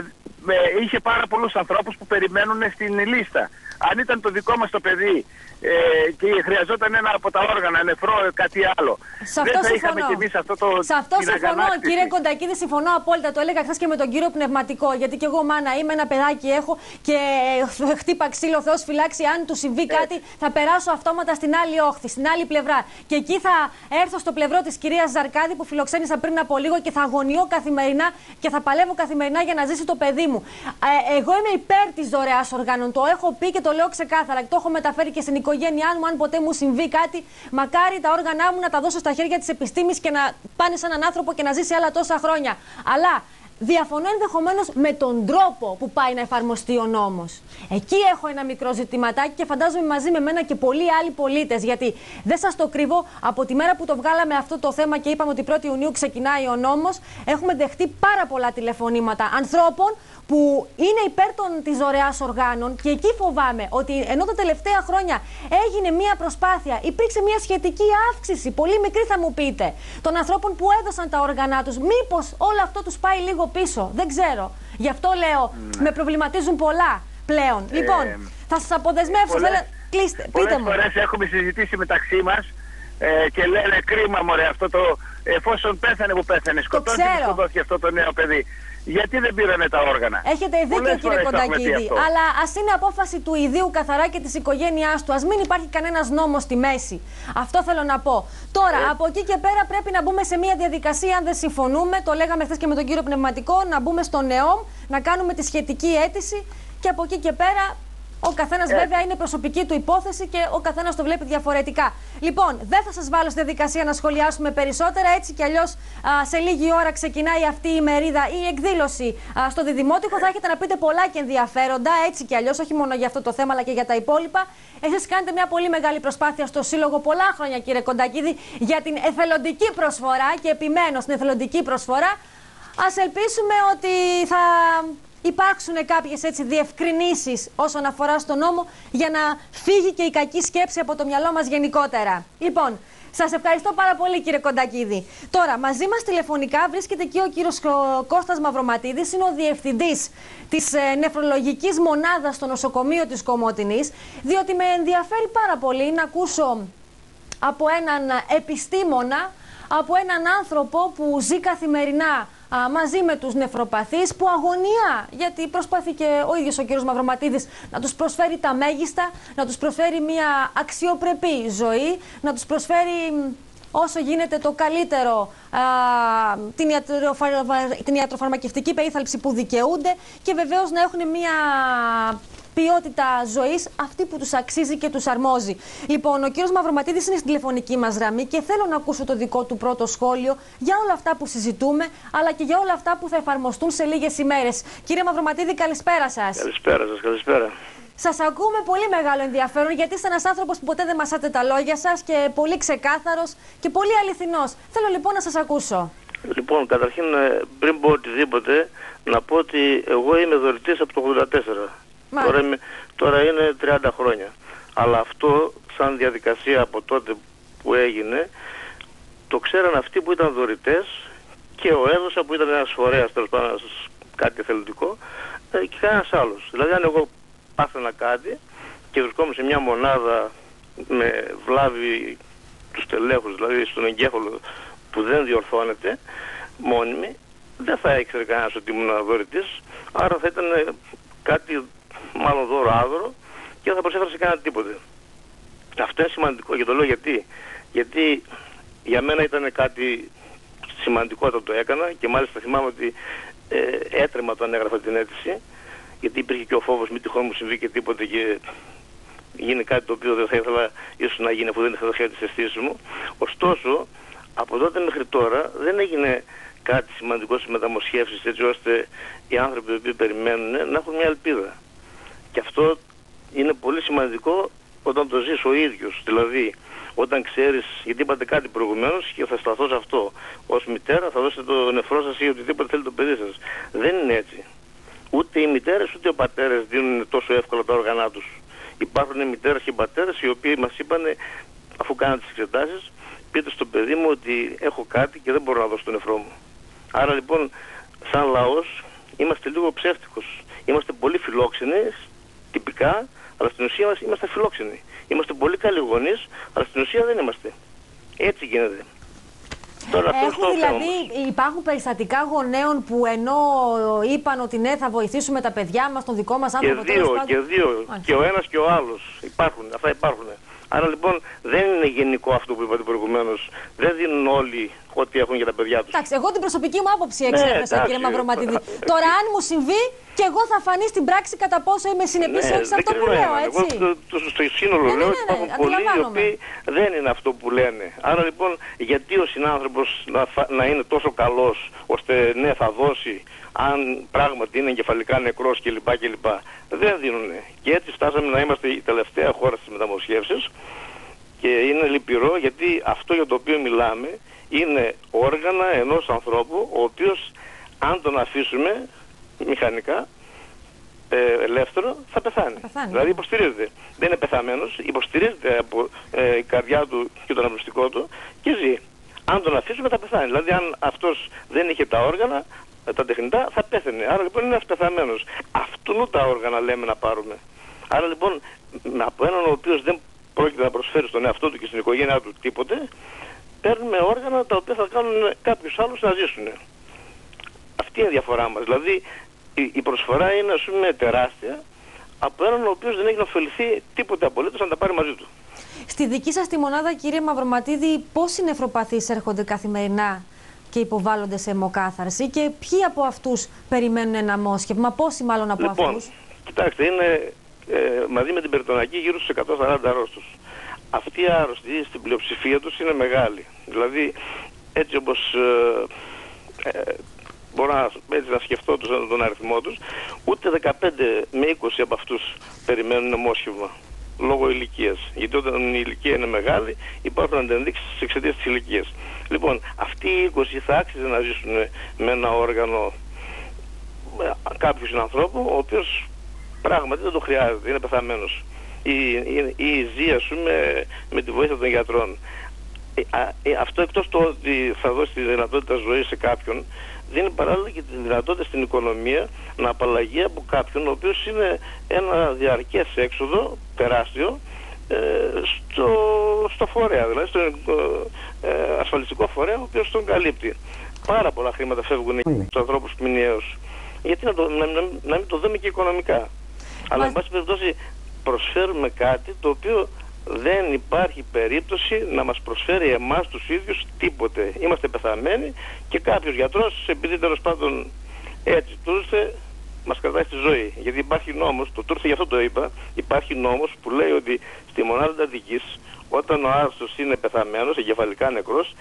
ε, είχε πάρα πολλούς ανθρώπους που περιμένουν στην λίστα. Αν ήταν το δικό μας το παιδί ε, και χρειαζόταν ένα από τα όργανα, νεφρό, κάτι άλλο. Σε αυτό Δεν θα είχαμε κι εμείς αυτό το. Σε αυτό συμφωνώ, κύριε Κοντακίδη, συμφωνώ απόλυτα. Το έλεγα χθες και με τον κύριο Πνευματικό. Γιατί και εγώ μάνα είμαι, ένα παιδάκι έχω και *laughs* χτύπα ξύλο, Θεός φυλάξει. Αν του συμβεί ε. κάτι, θα περάσω αυτόματα στην άλλη όχθη, στην άλλη πλευρά. Και εκεί θα έρθω στο πλευρό της κυρίας Ζαρκάδη που φιλοξένησα πριν από λίγο και θα αγωνιώ καθημερινά και θα παλεύω καθημερινά για να ζήσει το παιδί μου. Ε, εγώ είμαι υπέρ της δωρεάς οργάνων. Το έχω πει και το λέω ξεκάθαρα. Το έχω μεταφέρει και στην οικογένειά μου. Αν ποτέ μου συμβεί κάτι, μακάρι τα όργανα μου να τα δώσω στα χέρια της επιστήμης και να πάνε σε έναν άνθρωπο και να ζήσει άλλα τόσα χρόνια. Αλλά Διαφωνώ ενδεχομένως με τον τρόπο που πάει να εφαρμοστεί ο νόμος. Εκεί έχω ένα μικρό ζητηματάκι και φαντάζομαι μαζί με μένα και πολλοί άλλοι πολίτες. Γιατί δεν σας το κρύβω, από τη μέρα που το βγάλαμε αυτό το θέμα και είπαμε ότι 1η Ιουνίου ξεκινάει ο νόμος, έχουμε δεχτεί πάρα πολλά τηλεφωνήματα ανθρώπων που είναι υπέρ της δωρεάς οργάνων και εκεί φοβάμαι ότι ενώ τα τελευταία χρόνια έγινε μια προσπάθεια, υπήρξε μια σχετική αύξηση, πολύ μικρή θα μου πείτε, των ανθρώπων που έδωσαν τα όργανά τους. Μήπως όλο αυτό τους πάει λίγο πίσω. Δεν ξέρω. Γι' αυτό λέω, ναι. με προβληματίζουν πολλά πλέον. Ε, λοιπόν, θα σας αποδεσμεύσω. Πολλές, Κλείστε, πείτε μου. Πολλέ έχουμε συζητήσει μεταξύ μας ε, και λένε κρίμα μωρέ αυτό το εφόσον πέθανε που πέθανε σκοτώθηκε σκοτώθηκε αυτό το νέο παιδί γιατί δεν πήρανε τα όργανα; Έχετε δίκιο κύριε Κοντακίδη. Αλλά ας είναι απόφαση του ιδίου καθαρά και της οικογένειάς του. Α μην υπάρχει κανένας νόμος στη μέση. Αυτό θέλω να πω. Τώρα, ε. από εκεί και πέρα πρέπει να μπούμε σε μια διαδικασία, αν δεν συμφωνούμε. Το λέγαμε χθες και με τον κύριο Πνευματικό, να μπούμε στο ΝΕΟΜ, να κάνουμε τη σχετική αίτηση και από εκεί και πέρα ο καθένας ε. βέβαια είναι προσωπική του υπόθεση και ο καθένας το βλέπει διαφορετικά. Λοιπόν, δεν θα σας βάλω στη διαδικασία να σχολιάσουμε περισσότερα. Έτσι κι αλλιώς σε λίγη ώρα ξεκινάει αυτή η μερίδα ή η εκδήλωση α, στο Διδημότυχο. Θα έχετε να πείτε πολλά και ενδιαφέροντα. Έτσι κι αλλιώς, όχι μόνο για αυτό το θέμα, αλλά και για τα υπόλοιπα. Εσείς κάνετε μια πολύ μεγάλη προσπάθεια στο Σύλλογο πολλά χρόνια, κύριε Κοντακίδη, για την εθελοντική προσφορά και επιμένω στην εθελοντική προσφορά. Α ελπίσουμε ότι θα υπάρξουν κάποιες έτσι διευκρινήσεις όσον αφορά στον νόμο για να φύγει και η κακή σκέψη από το μυαλό μας γενικότερα. Λοιπόν, Σας ευχαριστώ πάρα πολύ, κύριε Κοντακίδη. Τώρα, μαζί μας τηλεφωνικά βρίσκεται και ο κύριος Κώστας Μαυροματίδης, είναι ο διευθυντής της ε, νεφρολογικής μονάδας στο νοσοκομείο της Κομότινης, διότι με ενδιαφέρει πάρα πολύ να ακούσω από έναν επιστήμονα, από έναν άνθρωπο που ζει καθημερινά α, μαζί με τους νεφροπαθείς που αγωνία, γιατί προσπαθεί και ο ίδιος ο κύριος Μαυροματίδης να τους προσφέρει τα μέγιστα, να τους προσφέρει μια αξιοπρεπή ζωή, να τους προσφέρει όσο γίνεται το καλύτερο α, την, την ιατροφαρμακευτική περίθαλψη που δικαιούνται και βεβαίως να έχουν μια ποιότητα ζωής αυτή που τους αξίζει και τους αρμόζει. Λοιπόν, ο κύριος Μαυροματίδης είναι στην τηλεφωνική μας γραμμή και θέλω να ακούσω το δικό του πρώτο σχόλιο για όλα αυτά που συζητούμε, αλλά και για όλα αυτά που θα εφαρμοστούν σε λίγες ημέρες. Κύριε Μαυροματίδη, καλησπέρα σας. Καλησπέρα σας, καλησπέρα. Σας ακούμε πολύ μεγάλο ενδιαφέρον γιατί είστε ένας άνθρωπος που ποτέ δεν μασάτε τα λόγια σας και πολύ ξεκάθαρος και πολύ αληθινός. Θέλω λοιπόν να σας ακούσω. Λοιπόν, καταρχήν ε, πριν πω οτιδήποτε, να πω ότι εγώ είμαι δωρητής από το 84. Τώρα, είμαι, τώρα είναι 30 χρόνια. Αλλά αυτό σαν διαδικασία από τότε που έγινε το ξέραν αυτοί που ήταν δωρητές και ο έδωσα που ήταν ένας φορέας τέλος πάντων κάτι εθελοντικό ε, και κανένας άλλος. Δηλαδή αν εγώ πάθαινα κάτι και βρισκόμουν σε μια μονάδα με βλάβη τους τελέχους, δηλαδή στον εγκέφαλο που δεν διορθώνεται μόνιμη, δεν θα ήξερε κανένας ότι ήμουν δωρητής, άρα θα ήταν κάτι μάλλον δώρο άδωρο και δεν θα προσέφερα σε κανένα τίποτε. Αυτό είναι σημαντικό και το λέω γιατί. Γιατί για μένα ήταν κάτι σημαντικό όταν το έκανα και μάλιστα θυμάμαι ότι ε, έτρεμα όταν έγραφα την αίτηση γιατί υπήρχε και ο φόβος μη τυχόν μου συμβεί και τίποτε και γίνει κάτι το οποίο δεν θα ήθελα ίσως να γίνει αφού δεν θα δώσει τις αισθήσεις μου. Ωστόσο, από τότε μέχρι τώρα δεν έγινε κάτι σημαντικό στις μεταμοσχεύσεις έτσι ώστε οι άνθρωποι που περιμένουν να έχουν μια ελπίδα. Και αυτό είναι πολύ σημαντικό όταν το ζεις ο ίδιος. Δηλαδή, όταν ξέρεις, γιατί είπατε κάτι προηγουμένως και θα σταθώ σε αυτό. Ως μητέρα θα δώσετε το νεφρό σας ή οτιδήποτε θέλει το παιδί σας. Δεν είναι έτσι. Ούτε οι μητέρες ούτε οι πατέρες δίνουν τόσο εύκολα τα όργανά τους. Υπάρχουν μητέρες και πατέρες οι οποίοι μας είπαν, αφού κάναν τις εξετάσεις, πείτε στο παιδί μου ότι έχω κάτι και δεν μπορώ να δώσω το νεφρό μου. Άρα λοιπόν, σαν λαός, είμαστε λίγο ψεύτικος. Είμαστε πολύ φιλόξενοι τυπικά, αλλά στην ουσία μας είμαστε φιλόξενοι. Είμαστε πολύ καλοί γονείς, αλλά στην ουσία δεν είμαστε. Έτσι γίνεται. Τώρα, Έχουν δηλαδή, υπάρχουν περιστατικά γονέων που ενώ είπαν ότι ναι θα βοηθήσουμε τα παιδιά μας, τον δικό μας άνθρωπο. Και δύο, και δύο. Και ο ένας και ο άλλος. Υπάρχουν, αυτά υπάρχουν. Άρα λοιπόν δεν είναι γενικό αυτό που είπατε προηγουμένως. Δεν δίνουν όλοι ό,τι έχουν για τα παιδιά τους. Εντάξει, εγώ την προσωπική μου άποψη εξέφρασα, εντάξει. κύριε Μαυροματίδη. Τώρα, αν μου συμβεί και εγώ θα φανεί στην πράξη κατά πόσο είμαι συνεπής ή όχι σε αυτό που λέω, έτσι. Εγώ το, το, στο σύνολο Ναι, ναι, λέω ναι, ότι ναι, υπάρχουν πολλοί οι αντιλαμβάνομαι. οποίοι δεν είναι αυτό που λένε. Άρα λοιπόν, γιατί ο συνάνθρωπος να, φα- να είναι τόσο καλός ώστε ναι θα δώσει αν πράγματι είναι εγκεφαλικά νεκρός κλπ. κλπ. Δεν δίνουνε. Και έτσι φτάσαμε να είμαστε η τελευταία χώρα στις μεταμοσχεύσεις και είναι λυπηρό γιατί αυτό για το οποίο μιλάμε είναι όργανα ενός ανθρώπου ο οποίος αν τον αφήσουμε μηχανικά ε, ελεύθερο θα πεθάνει. πεθάνει. Δηλαδή υποστηρίζεται. Δεν είναι πεθαμένος, υποστηρίζεται από ε, η καρδιά του και τον αναπνευστικό του και ζει. Αν τον αφήσουμε θα πεθάνει. Δηλαδή αν αυτός δεν είχε τα όργανα, ε, τα τεχνητά, θα πέθαινε. Άρα λοιπόν είναι ένας πεθαμένος. Αυτού τα όργανα λέμε να πάρουμε. Άρα λοιπόν με- από έναν ο οποίος δεν πρόκειται να προσφέρει στον εαυτό του και στην οικογένειά του τίποτε, παίρνουμε όργανα τα οποία θα κάνουν κάποιους άλλους να ζήσουν. Αυτή είναι η διαφορά μας. Δηλαδή η, η προσφορά είναι ας πούμε τεράστια από έναν ο οποίος δεν έχει να ωφεληθεί τίποτε απολύτως να τα πάρει μαζί του. Στη δική σας τη μονάδα, κύριε Μαυροματίδη, πόσοι νεφροπαθεί έρχονται καθημερινά και υποβάλλονται σε αιμοκάθαρση και ποιοι από αυτούς περιμένουν ένα μόσχευμα, πόσοι μάλλον από Λοιπόν, αυτούς; κοιτάξτε, είναι ε, μαζί με την περιτονακή γύρω στους 140 αρρώστους. Αυτοί οι άρρωστοι στην πλειοψηφία τους είναι μεγάλοι. Δηλαδή, έτσι όπως ε, ε, μπορώ να, έτσι να σκεφτώ τους, τον αριθμό τους, ούτε 15 με 20 από αυτούς περιμένουν μόσχευμα λόγω ηλικίας. Γιατί όταν η ηλικία είναι μεγάλη υπάρχουν αντενδείξεις εξαιτίας της ηλικίας. Λοιπόν, αυτοί οι 20 θα άξιζε να ζήσουν με ένα όργανο με κάποιους ανθρώπου ο οποίος πράγματι δεν το χρειάζεται, είναι πεθαμένος ή, ή, ή ζει ας πούμε με τη βοήθεια των γιατρών. Ε, α, ε, αυτό εκτός το ότι θα δώσει τη δυνατότητα ζωής σε κάποιον δίνει παράλληλα και τη δυνατότητα στην οικονομία να απαλλαγεί από κάποιον ο οποίος είναι ένα διαρκές έξοδο τεράστιο ε, στο, στο φορέα, δηλαδή στο ε, ε, ασφαλιστικό φορέα ο οποίος τον καλύπτει. Πάρα πολλά χρήματα φεύγουν στους ανθρώπους μηνιαίως. Γιατί να, το, να, να, να μην το δούμε και οικονομικά. Αλλά, Μα- εν πάση περιπτώσει, προσφέρουμε κάτι το οποίο δεν υπάρχει περίπτωση να μας προσφέρει εμάς τους ίδιους τίποτε. Είμαστε πεθαμένοι και κάποιος γιατρός, επειδή τέλος πάντων έτσι του ήρθε, μας κρατάει στη ζωή. Γιατί υπάρχει νόμος, το του ήρθε γι' αυτό το είπα, υπάρχει νόμος που λέει ότι στη μονάδα εντατικής, όταν ο άρρωστος είναι πεθαμένος, εγκεφαλικά νεκρός,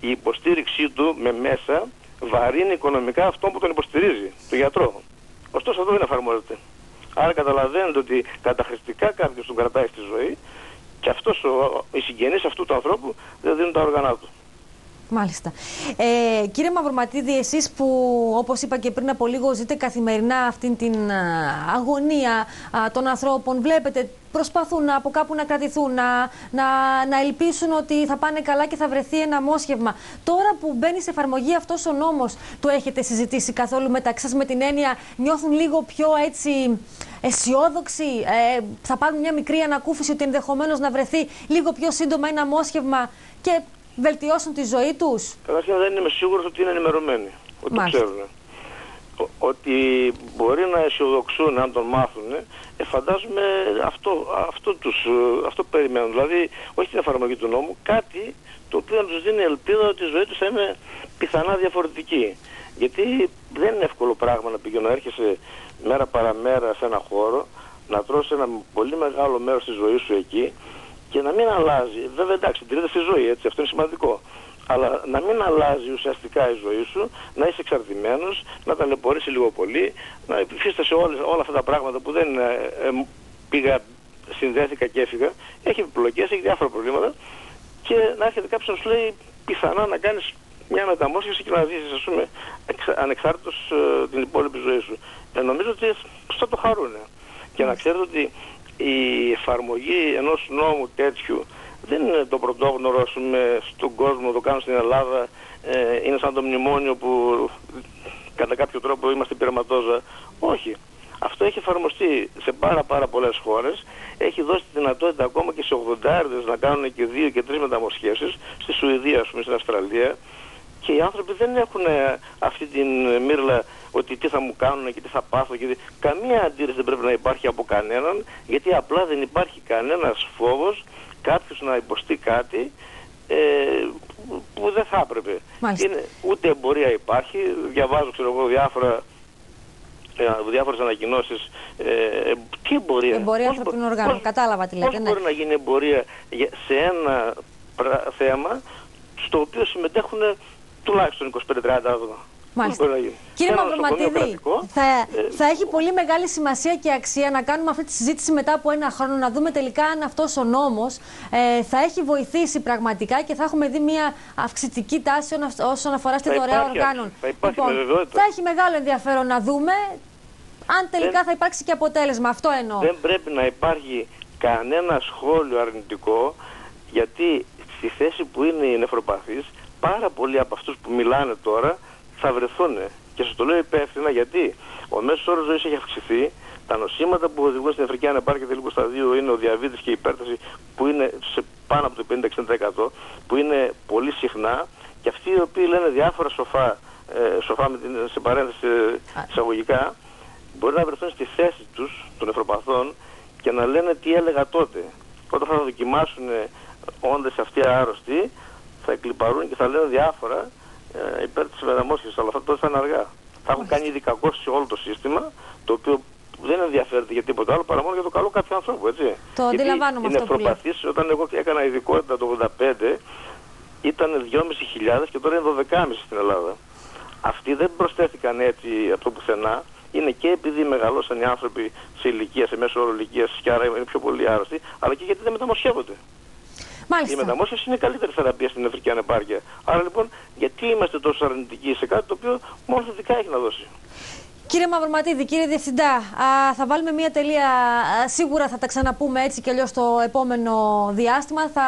η υποστήριξή του με μέσα βαρύνει οικονομικά αυτόν που τον υποστηρίζει, τον γιατρό. Ωστόσο αυτό δεν εφαρμόζεται. Άρα καταλαβαίνετε ότι καταχρηστικά κάποιος τον κρατάει στη ζωή και αυτός ο, οι συγγενείς αυτού του ανθρώπου δεν δίνουν τα όργανα του. Μάλιστα. Ε, κύριε Μαυροματίδη, εσείς που όπως είπα και πριν από λίγο ζείτε καθημερινά αυτήν την α, αγωνία α, των ανθρώπων, βλέπετε προσπαθούν από κάπου να κρατηθούν, να, να, να ελπίσουν ότι θα πάνε καλά και θα βρεθεί ένα μόσχευμα. Τώρα που μπαίνει σε εφαρμογή αυτός ο νόμος, το έχετε συζητήσει καθόλου μεταξύ σας με την έννοια, νιώθουν λίγο πιο έτσι αισιόδοξοι, ε, θα πάρουν μια μικρή ανακούφιση ότι ενδεχομένως να βρεθεί λίγο πιο σύντομα ένα μόσχευμα και βελτιώσουν τη ζωή τους; Καταρχήν δεν είμαι σίγουρος ότι είναι ενημερωμένοι, ότι το Μάλιστα. ξέρουν. Ο- Ότι μπορεί να αισιοδοξούν αν τον μάθουν, ε, φαντάζομαι αυτό, αυτό, τους, ε, αυτό περιμένουν. Δηλαδή, όχι την εφαρμογή του νόμου, κάτι το οποίο να τους δίνει ελπίδα ότι η ζωή τους θα είναι πιθανά διαφορετική. Γιατί δεν είναι εύκολο πράγμα να πηγαίνω να έρχεσαι μέρα παραμέρα σε ένα χώρο, να τρως ένα πολύ μεγάλο μέρος της ζωής σου εκεί και να μην αλλάζει. Βέβαια εντάξει, τηρείται στη ζωή, έτσι, αυτό είναι σημαντικό. Αλλά να μην αλλάζει ουσιαστικά η ζωή σου, να είσαι εξαρτημένος, να ταλαιπωρήσει λίγο πολύ, να υφίστασαι όλες, όλα αυτά τα πράγματα που δεν ε, ε, πήγα, συνδέθηκα και έφυγα. Έχει επιπλοκές, έχει διάφορα προβλήματα και να έρχεται κάποιος να σου λέει πιθανά να κάνεις μια μεταμόσχευση και να ζήσεις ας πούμε εξ- ανεξάρτητος ε, την υπόλοιπη ζωή σου. Ε, νομίζω ότι θα το χαρούν. Και να ξέρετε ότι η εφαρμογή ενός νόμου τέτοιου δεν είναι το πρωτόγνωρο ας πούμε, στον κόσμο, το κάνουν στην Ελλάδα, ε, είναι σαν το μνημόνιο που κατά κάποιο τρόπο είμαστε πειραματόζα. Όχι. Αυτό έχει εφαρμοστεί σε πάρα πάρα πολλές χώρες. Έχει δώσει τη δυνατότητα ακόμα και σε 80 να κάνουν και δύο και τρεις μεταμοσχεύσεις. Στη Σουηδία, ας πούμε, στην Αυστραλία. Και οι άνθρωποι δεν έχουν ε, αυτή την ε, μύρλα ότι τι θα μου κάνουν και τι θα πάθω. Και... τι- Καμία αντίρρηση δεν πρέπει να υπάρχει από κανέναν, γιατί απλά δεν υπάρχει κανένας φόβος κάποιος να υποστεί κάτι ε, που δεν θα έπρεπε. Είναι, ούτε εμπορία υπάρχει, διαβάζω ξέρω εγώ διάφορα ε, διάφορες ανακοινώσεις. Ε, τι εμπορία. Εμπορία ανθρωπίνων οργάνων. Κατάλαβα τι λέτε. Πώ ναι. μπορεί να γίνει εμπορία σε ένα θέμα στο οποίο συμμετέχουν τουλάχιστον 25-30 άτομα. Μάλιστα. Κύριε Μαυροματίδη, θα, ε, θα έχει πολύ μεγάλη σημασία και αξία να κάνουμε αυτή τη συζήτηση μετά από ένα χρόνο, να δούμε τελικά αν αυτός ο νόμος ε, θα έχει βοηθήσει πραγματικά και θα έχουμε δει μια αυξητική τάση όσον αφορά στη δωρεά οργάνων. Θα, υπάρχει λοιπόν, θα έχει μεγάλο ενδιαφέρον να δούμε αν τελικά θα υπάρξει και αποτέλεσμα. Αυτό εννοώ. Δεν πρέπει να υπάρχει κανένα σχόλιο αρνητικό, γιατί στη θέση που είναι οι νεφροπαθείς, πάρα πολλοί από αυτούς που μιλάνε τώρα θα βρεθούν. Και σας το λέω υπεύθυνα γιατί ο μέσος όρος ζωής έχει αυξηθεί. Τα νοσήματα που οδηγούν στην Αφρική ανεπάρκεια τελικού σταδίου είναι ο διαβήτης και η υπέρταση που είναι σε πάνω από το 50-60% που είναι πολύ συχνά και αυτοί οι οποίοι λένε διάφορα σοφά, ε, σοφά με την, σε παρένθεση ε, εισαγωγικά μπορεί να βρεθούν στη θέση τους των νεφροπαθών και να λένε τι έλεγα τότε. Όταν θα δοκιμάσουν όντες αυτοί άρρωστοι θα εκλυπαρούν και θα λένε διάφορα ε, υπέρ της μεταμόσχευση, αλλά αυτό θα είναι αργά. Θα έχουν κάνει ήδη κακό σε όλο το σύστημα, το οποίο δεν ενδιαφέρεται για τίποτα άλλο παρά μόνο για το καλό κάποιου ανθρώπου. Έτσι. Το αντιλαμβάνομαι αυτό. Είναι προπαθή, όταν εγώ έκανα ειδικότητα το 85, ήταν 2.500 και τώρα είναι 12.500 στην Ελλάδα. Αυτοί δεν προσθέθηκαν έτσι από το πουθενά. Είναι και επειδή μεγαλώσαν οι άνθρωποι σε ηλικία, σε μέσο όρο ηλικίας και άρα είναι πιο πολύ άρρωστοι, αλλά και γιατί δεν μεταμοσχεύονται. Μάλιστα. Η μεταμόσχευση είναι η καλύτερη θεραπεία στην Αφρική ανεπάρκεια. Άρα λοιπόν, γιατί είμαστε τόσο αρνητικοί σε κάτι το οποίο μόνο θετικά έχει να δώσει. Κύριε Μαυροματίδη, κύριε Διευθυντά, α, θα βάλουμε μία τελεία. σίγουρα θα τα ξαναπούμε έτσι και αλλιώς το επόμενο διάστημα. Θα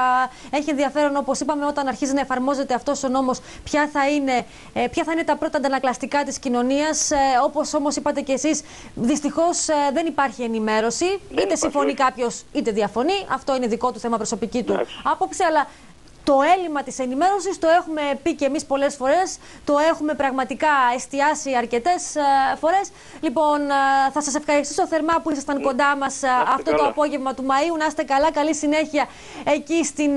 έχει ενδιαφέρον, όπως είπαμε, όταν αρχίζει να εφαρμόζεται αυτός ο νόμος, ποια, θα είναι, ε, ποια θα είναι τα πρώτα αντανακλαστικά της κοινωνίας. Ε, όπως όμως είπατε και εσείς, δυστυχώς ε, δεν υπάρχει ενημέρωση. Δεν είτε συμφωνεί κάποιος, είτε διαφωνεί. Αυτό είναι δικό του θέμα, προσωπική του άποψη. Αλλά το έλλειμμα της ενημέρωσης το έχουμε πει και εμείς πολλές φορές, το έχουμε πραγματικά εστιάσει αρκετές ε, φορές. Λοιπόν, ε, θα σας ευχαριστήσω θερμά που ήσασταν mm. κοντά μας ε, αυτό το απόγευμα του Μαΐου. Να είστε καλά, καλή συνέχεια εκεί στην,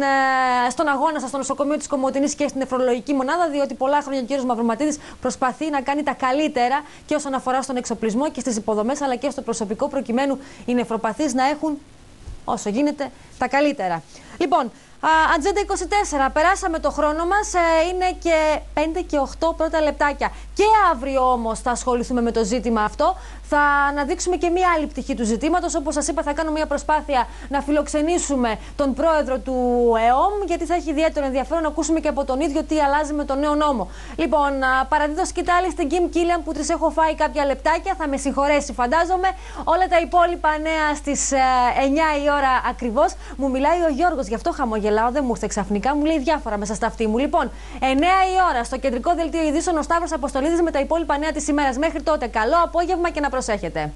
στον αγώνα σας στο νοσοκομείο της Κομωτινής και στην νεφρολογική μονάδα, διότι πολλά χρόνια ο κ. Μαυροματίδης προσπαθεί να κάνει τα καλύτερα και όσον αφορά στον εξοπλισμό και στις υποδομές, αλλά και στο προσωπικό, προκειμένου οι νεφροπαθείς να έχουν όσο γίνεται τα καλύτερα. Λοιπόν, Ατζέντα 24. Περάσαμε το χρόνο μας. Ε, είναι και 5 και 8 πρώτα λεπτάκια. Και αύριο όμως θα ασχοληθούμε με το ζήτημα αυτό. Θα αναδείξουμε και μία άλλη πτυχή του ζητήματος. Όπως σας είπα, θα κάνω μία προσπάθεια να φιλοξενήσουμε τον πρόεδρο του ΕΟΜ, γιατί θα έχει ιδιαίτερο ενδιαφέρον να ακούσουμε και από τον ίδιο τι αλλάζει με τον νέο νόμο. Λοιπόν, παραδείγματο κοιτάλη στην Κιμ Κίλιαν που της έχω φάει κάποια λεπτάκια. Θα με συγχωρέσει, φαντάζομαι. Όλα τα υπόλοιπα νέα στις 9 ε, η ώρα ακριβώς. Μου μιλάει ο Γιώργος, γι' αυτό χαμογελάω, δεν μου ήρθε ξαφνικά. Μου λέει διάφορα μέσα στα αυτή μου. Λοιπόν, 9 η ώρα στο κεντρικό δελτίο ειδήσεων ο Σταύρος Αποστολίδης με τα υπόλοιπα νέα της ημέρας. Μέχρι τότε, καλό απόγευμα και να προσέχετε.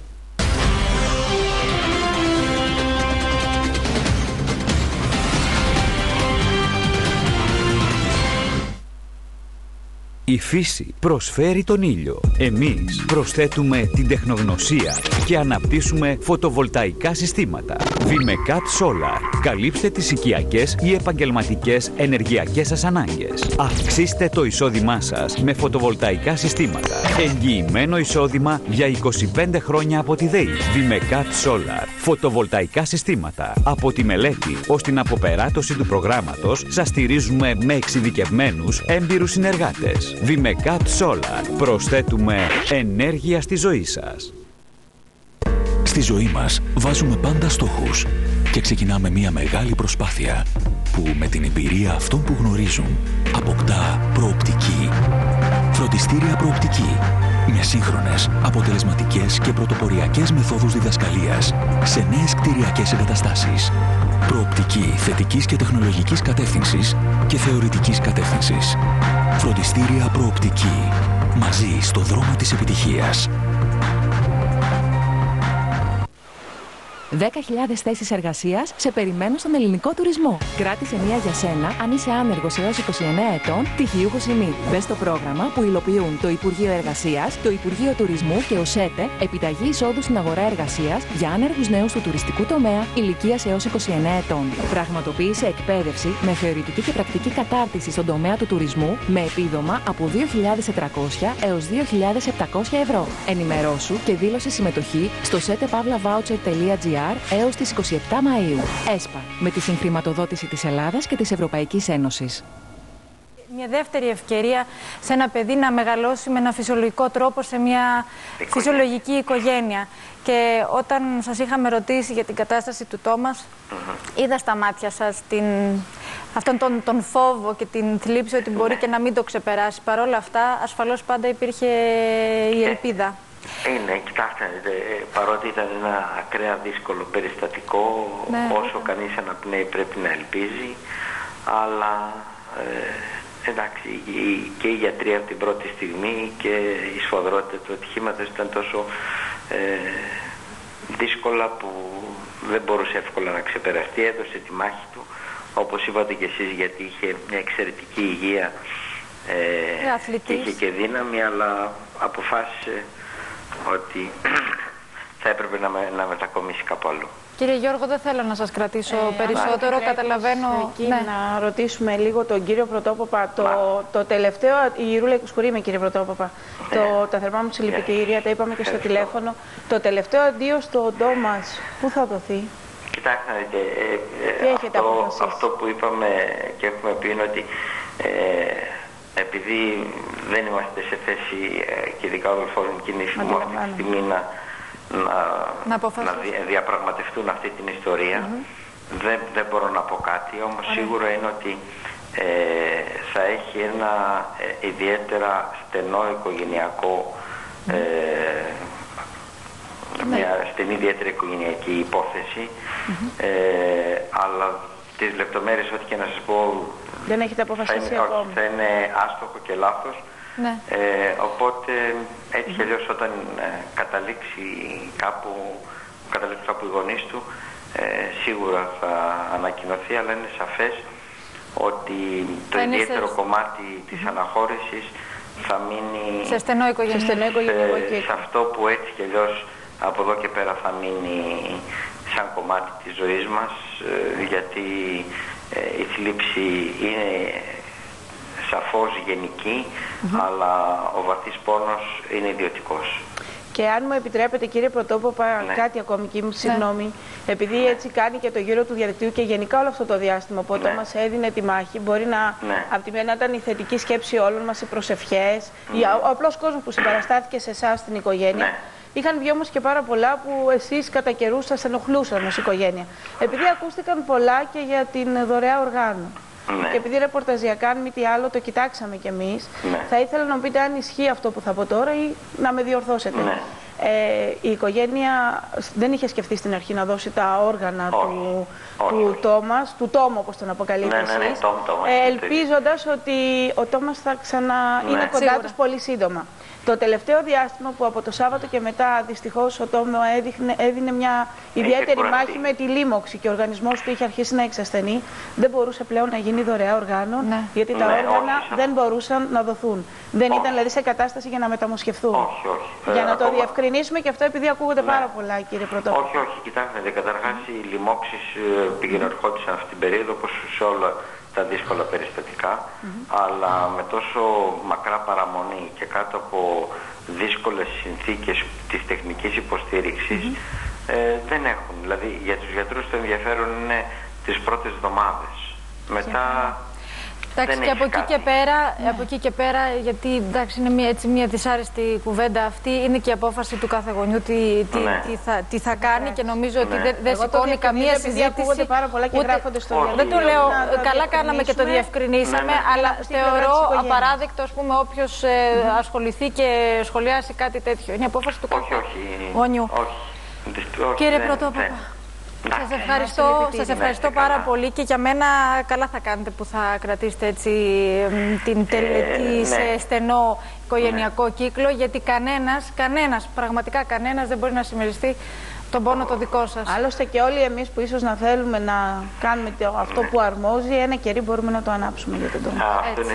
Η φύση προσφέρει τον ήλιο. Εμείς προσθέτουμε την τεχνογνωσία και αναπτύσσουμε φωτοβολταϊκά συστήματα. Vimecat Solar. Καλύψτε τις οικιακές ή επαγγελματικές ενεργειακές σας ανάγκες. Αυξήστε το εισόδημά σας με φωτοβολταϊκά συστήματα. Εγγυημένο εισόδημα για 25 χρόνια από τη ΔΕΗ. Vimecat Solar. Φωτοβολταϊκά συστήματα. Από τη μελέτη ως την αποπεράτωση του προγράμματος σας στηρίζουμε με εξειδικευμένους έμπειρους συνεργάτες. Vimecat Solar. Προσθέτουμε ενέργεια στη ζωή σας. Στη ζωή μας βάζουμε πάντα στόχους και ξεκινάμε μια μεγάλη προσπάθεια που με την εμπειρία αυτών που γνωρίζουν αποκτά προοπτική. Φροντιστήρια προοπτική με σύγχρονες, αποτελεσματικές και πρωτοποριακές μεθόδους διδασκαλίας σε νέες κτηριακές εγκαταστάσεις. Προοπτική θετικής και τεχνολογικής κατεύθυνσης και θεωρητικής κατεύθυνσης. Φροντιστήρια προοπτική. Μαζί στο δρόμο της επιτυχίας. 10.000 θέσεις εργασίας σε περιμένουν στον ελληνικό τουρισμό. Κράτησε μία για σένα αν είσαι άνεργος έως 29 ετών, τυχιούχος ημί. Μπες στο πρόγραμμα που υλοποιούν το Υπουργείο Εργασίας, το Υπουργείο Τουρισμού και ο ΣΕΤΕ επιταγή εισόδου στην αγορά εργασίας για άνεργους νέους του τουριστικού τομέα ηλικίας έως 29 ετών. Πραγματοποίησε εκπαίδευση με θεωρητική και πρακτική κατάρτιση στον τομέα του τουρισμού με επίδομα από 2.400 έως 2.700 ευρώ. Ενημερώσου και δήλωσε συμμετοχή στο setepavlavoucher.gr έως τις 27 Μαΐου. ΕΣΠΑ, με τη συγχρηματοδότηση της Ελλάδας και της Ευρωπαϊκής Ένωσης. Μια δεύτερη ευκαιρία σε ένα παιδί να μεγαλώσει με ένα φυσιολογικό τρόπο σε μια φυσιολογική οικογένεια. Και όταν σας είχαμε ρωτήσει για την κατάσταση του Τόμας, είδα στα μάτια σας την... αυτόν τον, τον φόβο και την θλίψη ότι μπορεί και να μην το ξεπεράσει. Παρ' όλα αυτά, ασφαλώς πάντα υπήρχε η ελπίδα. Είναι, κοιτάξτε, ε, παρότι ήταν ένα ακραία δύσκολο περιστατικό, Ναι, όσο κανείς αναπνέει πρέπει να ελπίζει, αλλά ε, εντάξει, η- και οι γιατροί από την πρώτη στιγμή και η σφοδρότητα του ατυχήματος ήταν τόσο ε, δύσκολα που δεν μπορούσε εύκολα να ξεπεραστεί, έδωσε τη μάχη του, όπως είπατε και εσείς, γιατί είχε μια εξαιρετική υγεία ε, Ε, αθλητής. και είχε και δύναμη, αλλά αποφάσισε ότι *clears throat* θα έπρεπε να, με, να μετακομίσει κάπου αλλού. Κύριε Γιώργο, δεν θέλω να σας κρατήσω Ε, περισσότερο. αν Καταλαβαίνω... επιτρέπεις, Ναι. Εκεί να ρωτήσουμε λίγο τον κύριο Πρωτόποπα. Το, το τελευταίο, η Ρούλα Κουσκουρή είμαι κύριε Πρωτόποπα. Το, τα θερμά μου συλληπιτήρια, τα είπαμε και στο Ευχαριστώ. τηλέφωνο. Το τελευταίο αντίο στον Ντόμας, πού θα δοθεί; Κοιτάξτε, να δείτε, ε, ε, Τι έχετε αυτό, αποφασίσει; αυτό που είπαμε και έχουμε πει είναι ότι ε, επειδή δεν είμαστε σε θέση ε, και ειδικά ο αδελφός μου και η νύφη μου αυτή τη Αντιλαμβάνομαι. στιγμή να, να, Να αποφασίσουν. δι- διαπραγματευτούν αυτή την ιστορια δεν, δεν μπορώ να πω κάτι, όμως σίγουρο είναι ότι ε, θα έχει ένα ε, ιδιαίτερα στενό οικογενειακό ε, μια στενή ιδιαίτερη οικογενειακή υπόθεση, ε, αλλά τις λεπτομέρειες ό,τι και να σας πω Δεν έχετε θα αποφασίσει είναι, όχι, ακόμα. θα είναι άστοχο και λάθος. Ναι. Ε, οπότε έτσι κι αλλιώς όταν ε, καταλήξει κάπου, καταλήξουν κάπου οι γονείς του, ε, σίγουρα θα ανακοινωθεί, αλλά είναι σαφές ότι το Θα είναι σε- ιδιαίτερο κομμάτι της αναχώρησης θα μείνει Σε στενό Σε οικογενειακό. στενό οικογενειακό σε, σε κύκλο. αυτό που έτσι κι αλλιώς από εδώ και πέρα θα μείνει σαν κομμάτι της ζωής μας ε, γιατί ε, η θλίψη είναι σαφώς γενική αλλά ο βαθύς πόνος είναι ιδιωτικός. Και αν μου επιτρέπετε, κύριε Πρωτόποπα, Ναι. κάτι ακόμη και μου συγγνώμη, επειδή έτσι κάνει και το γύρο του διαδικτύου και γενικά όλο αυτό το διάστημα που ο Ναι. Τόμας έδινε τη μάχη, μπορεί να, Ναι. από τη μία να ήταν η θετική σκέψη όλων μας, οι προσευχές, ή ο απλός κόσμος που συμπαραστάθηκε σε εσάς στην οικογένεια. Ναι. Είχαν βγει όμως και πάρα πολλά που εσείς κατά καιρούς σας ενοχλούσαν ως οικογένεια. Επειδή ακούστηκαν πολλά και για την δωρεά οργάνου. Ναι. Και επειδή ρεπορταζιακά, αν μη τι άλλο, το κοιτάξαμε κι εμείς, Ναι. θα ήθελα να μου πείτε αν ισχύει αυτό που θα πω τώρα ή να με διορθώσετε. Ναι. Ε, η οικογένεια δεν είχε σκεφτεί στην αρχή να δώσει τα όργανα Όχι. του, Όχι, του όχι. Τόμας, του Τόμου όπως τον αποκαλείτε Ναι, ναι, ναι, εσείς, Τόμ, Τόμας, ε, είναι το ίδιο. ελπίζοντας ότι ο Τόμας θα ξανά Ναι. είναι κοντά Σίγουρα. τους πολύ σύντομα. Το τελευταίο διάστημα που από το Σάββατο και μετά δυστυχώς ο Τόμο έδειχνε, έδινε μια ιδιαίτερη κουραστεί. μάχη με τη λίμωξη και ο οργανισμός του είχε αρχίσει να εξασθενεί. Δεν μπορούσε πλέον να γίνει δωρεά οργάνων Ναι. γιατί τα Ναι, όργανα όχι, δεν μπορούσαν να δοθούν. Δεν Όχι. ήταν δηλαδή σε κατάσταση για να μεταμοσχευθούν. Όχι, όχι. Για Ε, να το ακόμα- διευκρινίσουμε και αυτό επειδή ακούγονται Ναι. πάρα πολλά, κύριε Πρωτόπουλο. Όχι, όχι, κοιτάξτε, καταρχάς οι λοιμώξεις ε, πήγαινε ερχόντουσαν αυτή την περίοδο όπως σε όλα τα δύσκολα περιστατικά, αλλά με τόσο μακρά παραμονή και κάτω από δύσκολες συνθήκες της τεχνικής υποστήριξης ε, δεν έχουν. Δηλαδή για τους γιατρούς το ενδιαφέρον είναι τις πρώτες εβδομάδες. Μετά Εντάξει, δεν και έχει από εκεί, κάτι. και πέρα, από εκεί και πέρα, γιατί εντάξει, είναι μια, έτσι, μια δυσάρεστη κουβέντα αυτή, είναι και η απόφαση του κάθε γονιού τι, τι, Ναι. τι, θα, τι θα κάνει και νομίζω ότι Ναι. δεν, δεν Εγώ το σηκώνει διευκρινίζω καμία επειδή συζήτηση. ακούγονται πάρα πολλά και γράφονται στο Όχι. διαδίκτυο. Δεν το λέω, Να τα καλά κάναμε και το διευκρινίσουμε. διευκρινίσαμε, Ναι, ναι. αλλά Στην πλευρά θεωρώ της οικογένειας. απαράδεκτο ας πούμε, όποιος ε, ασχοληθεί και σχολιάσει κάτι τέτοιο. Είναι η απόφαση του όχι, κάθε όχι. γονιού. Όχι. Δυστυχώς όχι, Κύριε δεν- Πρωτόπαπα, δεν. Σας Εντάξει. ευχαριστώ, σας ευχαριστώ είστε πάρα καλά. πολύ και για μένα καλά θα κάνετε που θα κρατήσετε έτσι μ, την τελετή ναι. σε στενό οικογενειακό κύκλο γιατί κανένας, κανένας, πραγματικά κανένας δεν μπορεί να συμμεριστεί τον πόνο το δικό σας. Άλλωστε και όλοι εμείς που ίσως να θέλουμε να κάνουμε το- αυτό που αρμόζει, ένα κερί μπορούμε να το ανάψουμε για τον τόνο. Α, αυτό είναι